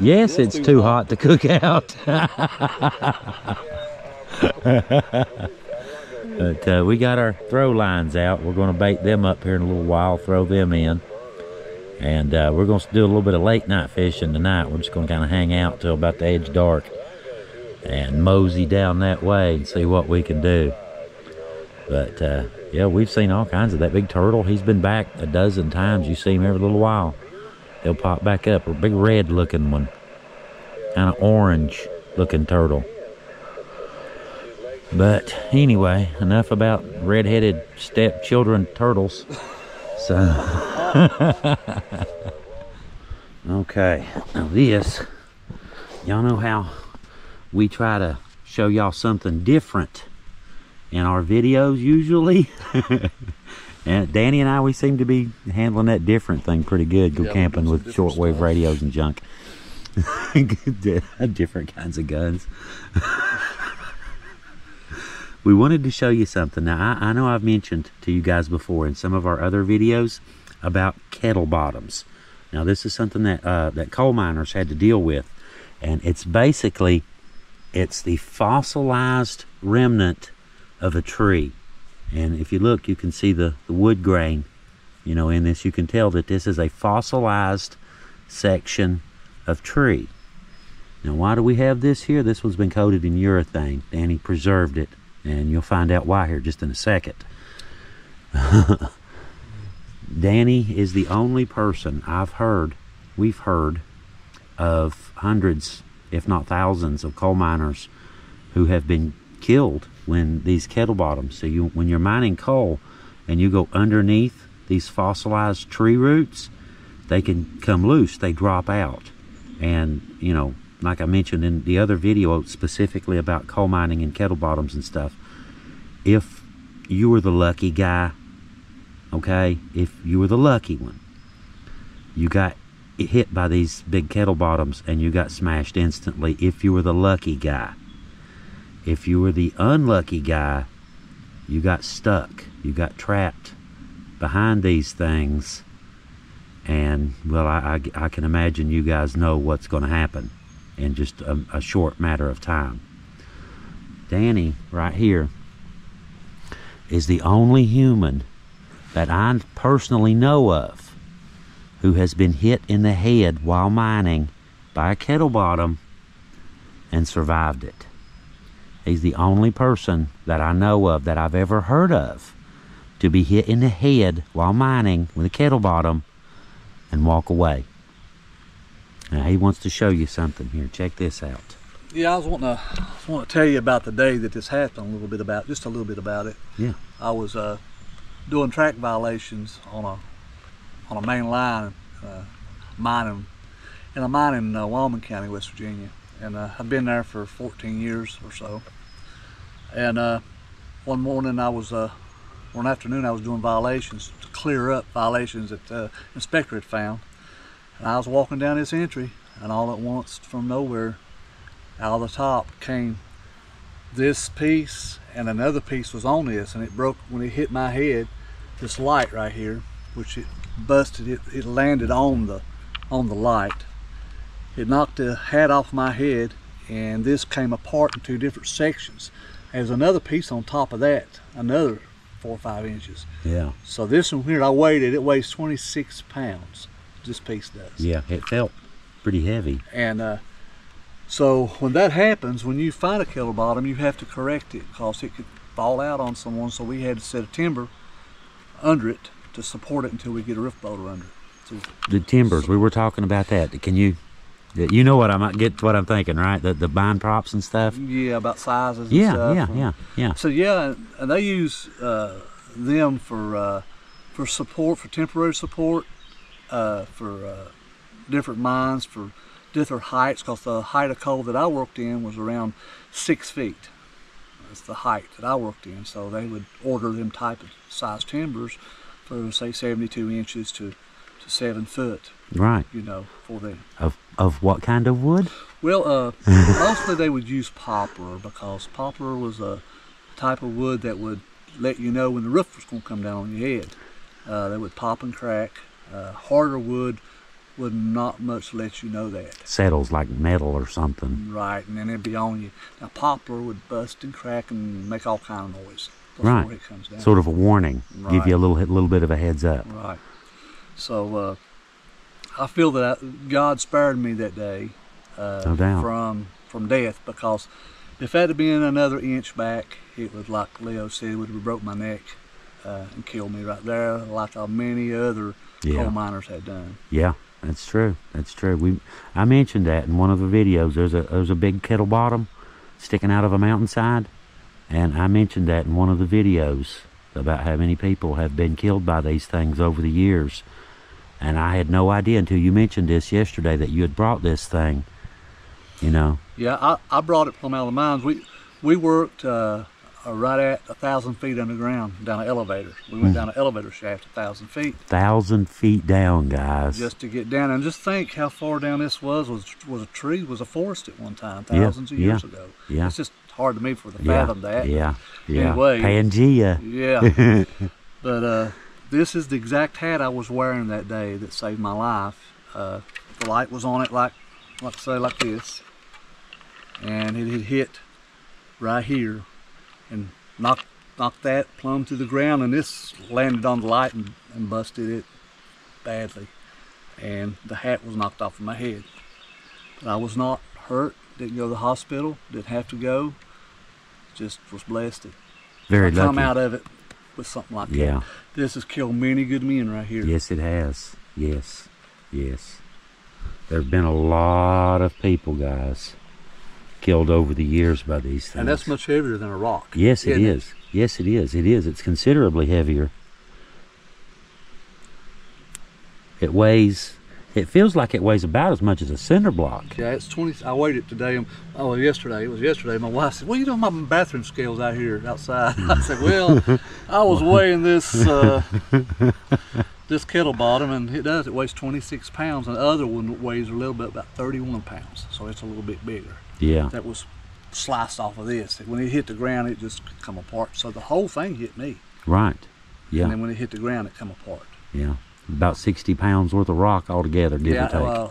Yes, it's too hot to cook out. but uh, we got our throw lines out. We're going to bait them up here in a little while, throw them in. And uh, we're going to do a little bit of late night fishing tonight. We're just going to kind of hang out till about the edge dark and mosey down that way and see what we can do. But uh, yeah, we've seen all kinds of that big turtle. He's been back a dozen times. You see him every little while. He'll pop back up. A big red looking one, kind of orange looking turtle. But anyway, enough about red-headed stepchildren turtles. So, okay, now this, y'all know how we try to show y'all something different in our videos usually. and Danny and I, we seem to be handling that different thing pretty good. Go Yeah, camping with shortwave stuff. radios and junk. different kinds of guns. We wanted to show you something. Now, I, I know I've mentioned to you guys before in some of our other videos about kettle bottoms. Now, this is something that uh, that coal miners had to deal with, and it's basically it's the fossilized remnant of a tree. And if you look, you can see the, the wood grain, you know, in this. You can tell that this is a fossilized section of tree. Now, why do we have this here? This one's been coated in urethane. Danny preserved it, and you'll find out why here just in a second. Danny is the only person I've heard, we've heard, of hundreds, if not thousands, of coal miners who have been killed when these kettle bottoms. So you, when you're mining coal, and you go underneath these fossilized tree roots, they can come loose. They drop out, and you know, like I mentioned in the other video, specifically about coal mining and kettle bottoms and stuff. If you were the lucky guy, okay, if you were the lucky one, you got hit by these big kettle bottoms and you got smashed instantly. If you were the lucky guy, if you were the unlucky guy, you got stuck. You got trapped behind these things. And, well, I, I, I can imagine you guys know what's going to happen in just a, a short matter of time. Danny, right here, is the only human that I personally know of who has been hit in the head while mining by a kettle bottom and survived it. He's the only person that I know of that I've ever heard of to be hit in the head while mining with a kettle bottom and walk away. Now he wants to show you something here. Check this out. Yeah, I was wanting to, I was wanting to tell you about the day that this happened. A little bit about, just a little bit about it. Yeah. I was uh, doing track violations on a on a main line, uh, mining, in a mine in uh, Walman County, West Virginia, and uh, I've been there for 14 years or so. And uh, one morning I was, uh, one afternoon I was doing violations to clear up violations that the inspector had found. And I was walking down this entry, and all at once, from nowhere, out of the top came this piece and another piece was on this and it broke when it hit my head this light right here which it busted it, it landed on the on the light. It knocked the hat off my head and this came apart in two different sections. There's another piece on top of that another four or five inches. Yeah. so this one here i weighed it it weighs 26 pounds this piece does Yeah, it felt pretty heavy. and uh, so when that happens, when you find a kettle bottom, you have to correct it because it could fall out on someone. So we had to set a timber under it to support it until we get a roof bolter under it. So, The timbers, we were talking about that. Can you you know what I might get what I'm thinking, right? The the bind props and stuff? yeah, about sizes. And Yeah, stuff. yeah, yeah, yeah. So yeah, and they use uh, them for uh, for support, for temporary support, uh, for uh, different mines, for different heights. Because the height of coal that I worked in was around six feet. That's the height that I worked in. So they would order them type of size timbers for say 72 inches to, to seven foot, Right. you know, for them. Of of what kind of wood? Well, uh, mostly they would use poplar because poplar was a type of wood that would let you know when the roof was going to come down on your head. Uh, they would pop and crack. Uh, harder wood would not much let you know that. Settles like metal or something. Right, and then it'd be on you. Now poplar would bust and crack and make all kind of noise before Right. it comes down. Sort of a warning. Give you a little little bit of a heads up. Right. So uh, I feel that I, God spared me that day uh, No doubt. from from death because if that had been another inch back, it would, like Leo said, it would have broke my neck uh, and killed me right there, like many other Yeah. coal miners had done. Yeah, that's true. That's true. We I mentioned that in one of the videos. There's a there's a big kettle bottom sticking out of a mountainside, and I mentioned that in one of the videos about how many people have been killed by these things over the years. And I had no idea until you mentioned this yesterday that you had brought this thing. You know, Yeah, I, I brought it from out of the mines. We we worked uh, right at a thousand feet underground down an elevator. We went down an elevator shaft a thousand feet. thousand feet down, guys. just to get down and just think how far down this was was was a tree was a forest at one time Yeah, thousands of years yeah, ago yeah. it's just hard to me for to yeah, fathom that yeah, yeah. Anyway. Pangea. yeah but uh this is the exact hat i was wearing that day that saved my life uh the light was on it like like I say like this and it had hit right here and knocked knocked that plumb to the ground and this landed on the light and, and busted it badly and the hat was knocked off of my head but i was not hurt didn't go to the hospital didn't have to go just was blessed to Very come lucky. out of it with something like Yeah. that this has killed many good men right here Yes, it has. Yes, yes. There have been a lot of people, guys, killed over the years by these things. and that's much heavier than a rock Yes, it is. Yes, it is. It is. It's considerably heavier. It weighs. It feels like it weighs about as much as a cinder block. Yeah, it's 20. I weighed it today. um, Oh, yesterday. It was yesterday. My wife said, "What are you with my bathroom scales out here outside?" I said, "Well, I was weighing this uh, this kettle bottom, and it does. It weighs 26 pounds, and the other one weighs a little bit, about 31 pounds. So it's a little bit bigger. Yeah. That was sliced off of this. When it hit the ground, it just come apart. So the whole thing hit me, Right. Yeah and then when it hit the ground, it come apart. Yeah. About 60 pounds worth of rock altogether, give yeah, or take. uh,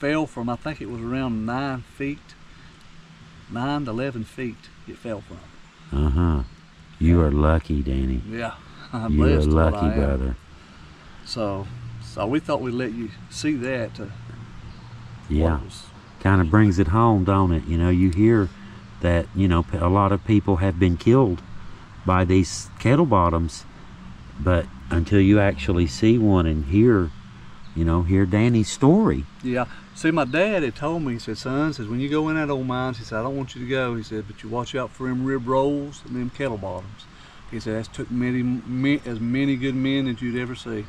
fell from I think it was around nine feet, nine to eleven feet. It fell from. Uh huh. You are lucky, Danny. Yeah, I'm You are blessed. lucky, brother. So, so we thought we'd let you see that. Uh, what Yeah. It was- kind of brings it home, don't it? You know, you hear that, you know, a lot of people have been killed by these kettle bottoms, but until you actually see one and hear, you know, hear Danny's story. yeah. See, my dad had told me. He said, "Son, says when you go in that old mine, he said I don't want you to go. He said, but you watch out for them rib rolls and them kettle bottoms. He said that's took many, many as many good men as you'd ever see."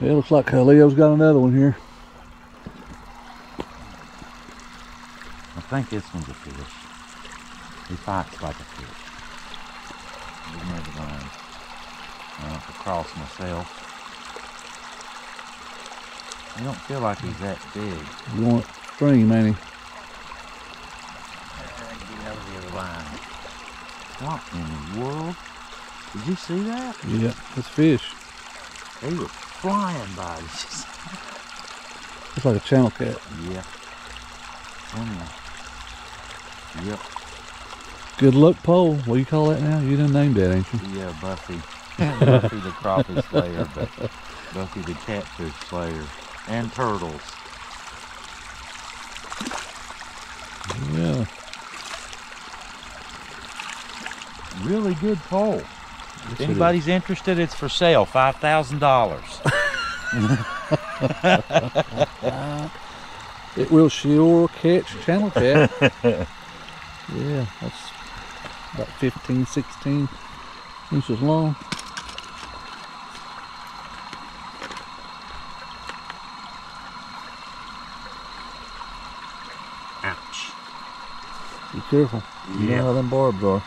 It looks like Leo's got another one here. Think this one's a fish. He fights like a fish. He's never mind. I have to cross myself. I don't feel like he's that big. You want string, man? Get over the other line. What in the world? Did you see that? Yeah, it's fish. They were flying by. It's It's like a channel cat. yeah. Anyway. Yep. Good luck pole. What do you call that now? You done named that, ain't you? Yeah, Buffy. Buffy the crappie slayer, but Buffy the catfish slayer. And turtles. Yeah. Really good pole. If anybody's interested, it's for sale. Five thousand dollars. It will sure catch channel cat. yeah, that's about 15, 16 inches long. Ouch. Be careful. You Yeah. know how them barbs are.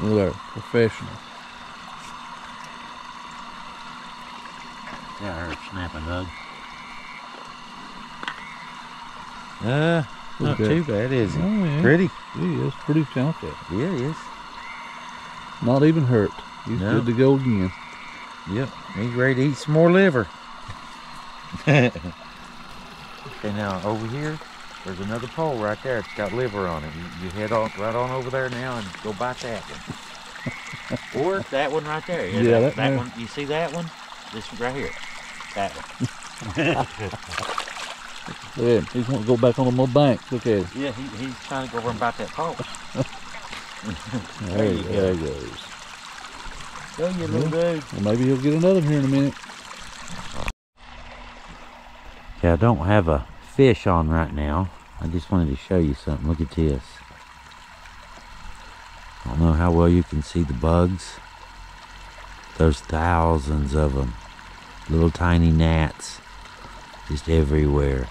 Look professional. Yeah, I heard snapping, Doug. Uh, not Okay. too bad, is it? Oh, yeah. Pretty. He is pretty chunky. Yeah, it is. Not even hurt. He's No. good to go again. Yep, he's ready to eat some more liver. okay, now over here, there's another pole right there. It's got liver on it. You, you head on right on over there now and go bite that one. or that one right there. Yeah, that, that there. one. You see that one? This one right here. That one. Look at him. He's wanting to go back on the bank. Look at him. Yeah, he, he's trying to go over and bite that pole. There, you he- go. there he goes. Go, you little dude. Well, maybe he'll get another here in a minute. Yeah, I don't have a fish on right now. I just wanted to show you something. Look at this. I don't know how well you can see the bugs. There's thousands of them. Little tiny gnats just everywhere.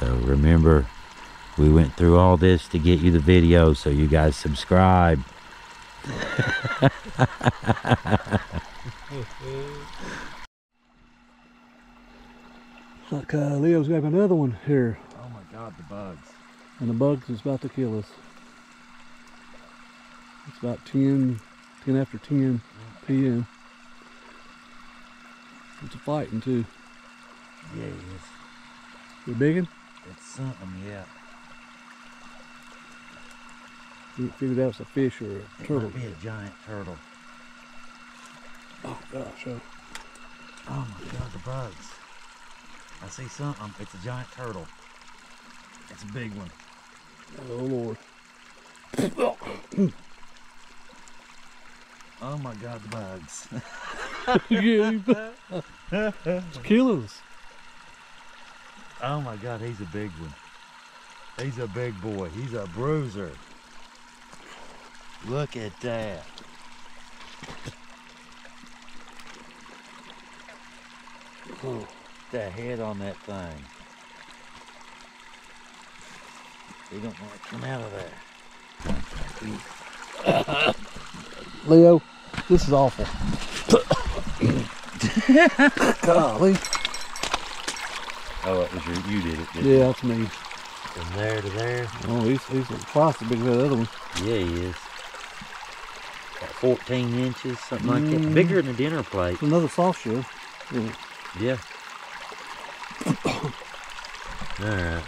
So remember, we went through all this to get you the video, so you guys subscribe. Looks like uh, Leo's got another one here, Oh my god, the bugs. and the bugs is about to kill us. It's about 10, 10 after 10 p.m. It's a fighting too. Yeah, it is. You biggin? It's something, yeah. You figured out it's a fish or a It turtle. might be a giant turtle. Oh gosh, oh. Oh my god, the bugs. I see something. It's a giant turtle. It's a big one. oh lord. Oh my god, the bugs. it's killing us. oh my god, he's a big one. He's a big boy. He's a bruiser. Look at that. Oh. The head on that thing. He don't want to come out of there. Leo, this is awful. Golly. Oh, it was your, you did it. Yeah, that's me. From there to there. Oh, he's, he's twice as big as that other one. Yeah, he is. About 14 inches, something like that. Mm. Bigger than a dinner plate. It's another soft shell. Yeah. Yeah. Alright.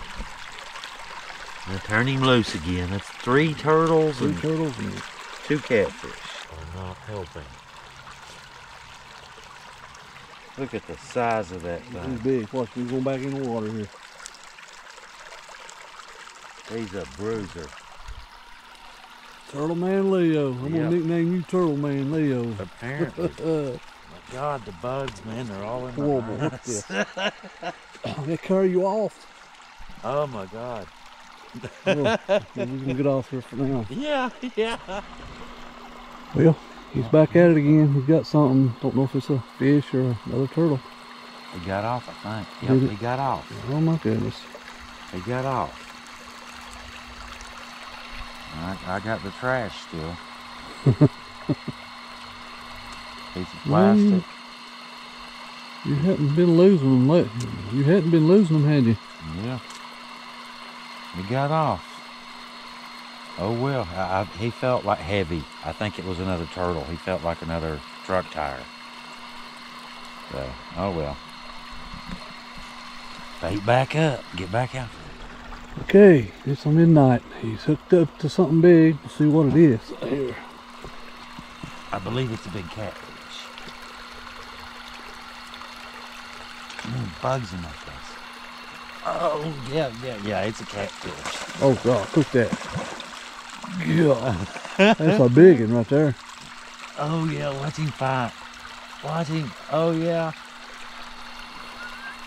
Now turn him loose again. That's three turtles Three and turtles and two catfish. Are not. Look at the size of that he's thing. big. Watch, he's going back in the water here. He's a bruiser. Turtle Man Leo. I'm Yep. gonna nickname you Turtle Man Leo. Apparently. My God, the bugs, man, they're all in horrible. my Look at this. they carry you off. Oh my God. Well, we're gonna get off here for now. Yeah, yeah. Well, he's back at it again. He's got something. Don't know if it's a fish or another turtle. He got off, I think. Did Yep, it? he got off. Oh my goodness. He got off. I, I got the trash still. Piece of plastic. You hadn't been losing them. You hadn't been losing them, had you? Yeah. He got off. Oh well, I, I, he felt like heavy. I think it was another turtle. He felt like another truck tire. So, oh well. Bait back up. Get back out. Okay, it's a midnight. He's hooked up to something big. Let's see what it is. Here. I believe it's a big catfish. Mm, bugs in my face. Oh, yeah, yeah, yeah, it's a catfish. Oh God, cook that. Yeah, That's a big one right there. Oh yeah, watch him fight. Watch him. Oh yeah.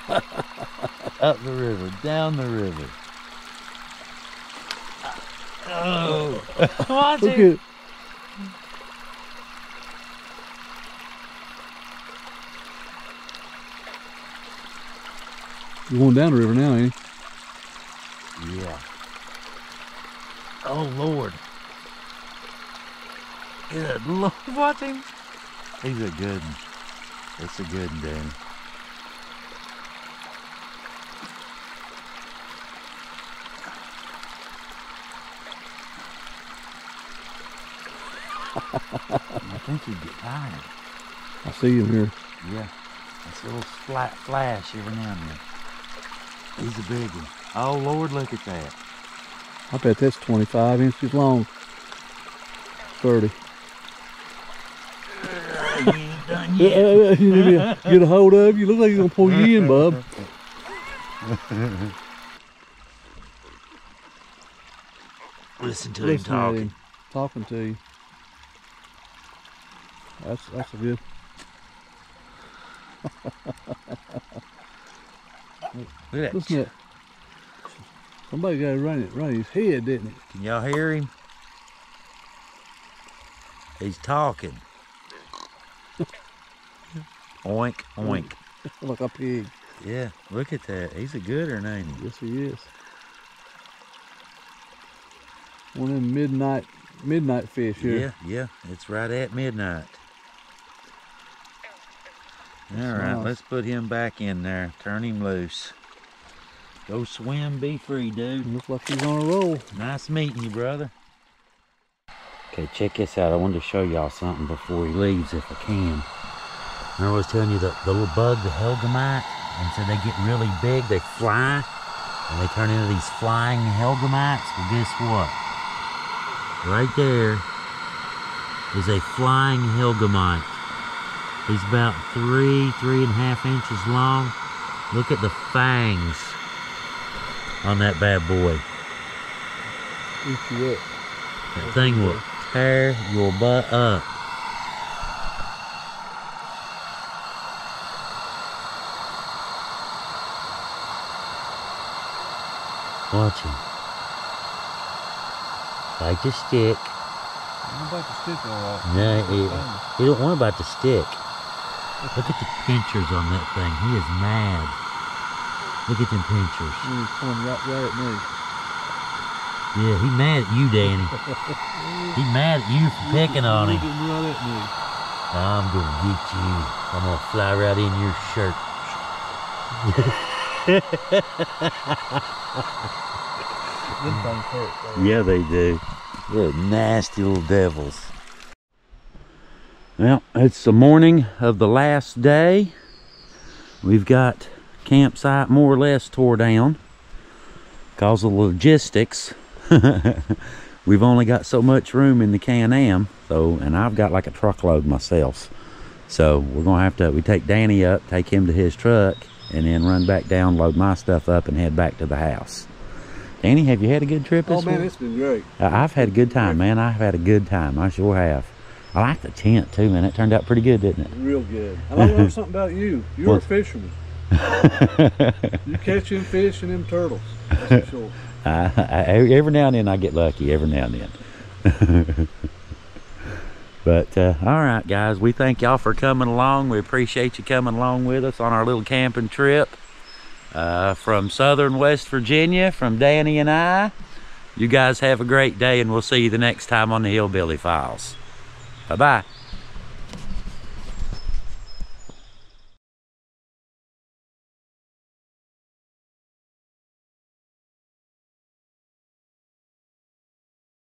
Up the river, down the river. Oh, watch him. At, You're going down the river now, ain't you? Yeah. Oh Lord. Good Lord, watch him. He's a good one. That's a good one, Danny. I think he'd get tired. I see him here. Yeah. That's a little flat flash every now and then. He's a big one. Oh Lord, look at that. I bet that's 25 inches long. 30. you ain't done yet. you need to get a hold of you. Look like he's gonna pull you in, bub. Listen to him Listen at talking. him talking to you. That's that's a good. Look at that. Listen to that. Somebody got to run it, run his head, didn't it? Can y'all hear him? He's talking. oink, oink. Like a pig. Yeah, look at that. He's a gooder, ain't he? Yes, he is. One of them midnight midnight fish here. Yeah, yeah. It's right at midnight. All right, nice. let's put him back in there. Turn him loose. Go swim, be free, dude. Looks like he's on a roll. Nice meeting you, brother. Okay, check this out. I wanted to show y'all something before he leaves, if I can. Remember I was telling you the, the little bug, the helgamite, and so they get really big, they fly, and they turn into these flying helgamites. Well, guess what? Right there is a flying helgamite. He's about three, three and a half inches long. Look at the fangs on that bad boy. Eat you up. That thing will tear your butt up. Watch him. Like the stick. I'm about to stick all. No, he, he don't worry about the stick. Look at the pinchers on that thing. He is mad. Look at them pinchers. He's coming right, right at me. Yeah, he mad at you, Danny. he mad at you for picking on him. Right at me. I'm gonna get you. I'm gonna fly right in your shirt. Them things hurt. though. Yeah, they do. They're nasty little devils. Well, it's the morning of the last day. We've got campsite more or less tore down because of logistics. We've only got so much room in the Can-Am, so and I've got like a truckload myself. So we're gonna have to we take Danny up, take him to his truck, and then run back down, load my stuff up, and head back to the house. Danny, have you had a good trip this Oh man, week? it's been great. I've had a good time, man. I've had a good time. I sure have. I like the tent too, man. It turned out pretty good, didn't it? Real good. And I learned something about you. You're What? a fisherman. You catch them fish and them turtles. That's for sure. I, I, every now and then I get lucky. Every now and then. but uh, all right, guys. We thank y'all for coming along. We appreciate you coming along with us on our little camping trip uh, from southern West Virginia, from Danny and I. You guys have a great day, and we'll see you the next time on the Hillbilly Files. Bye bye.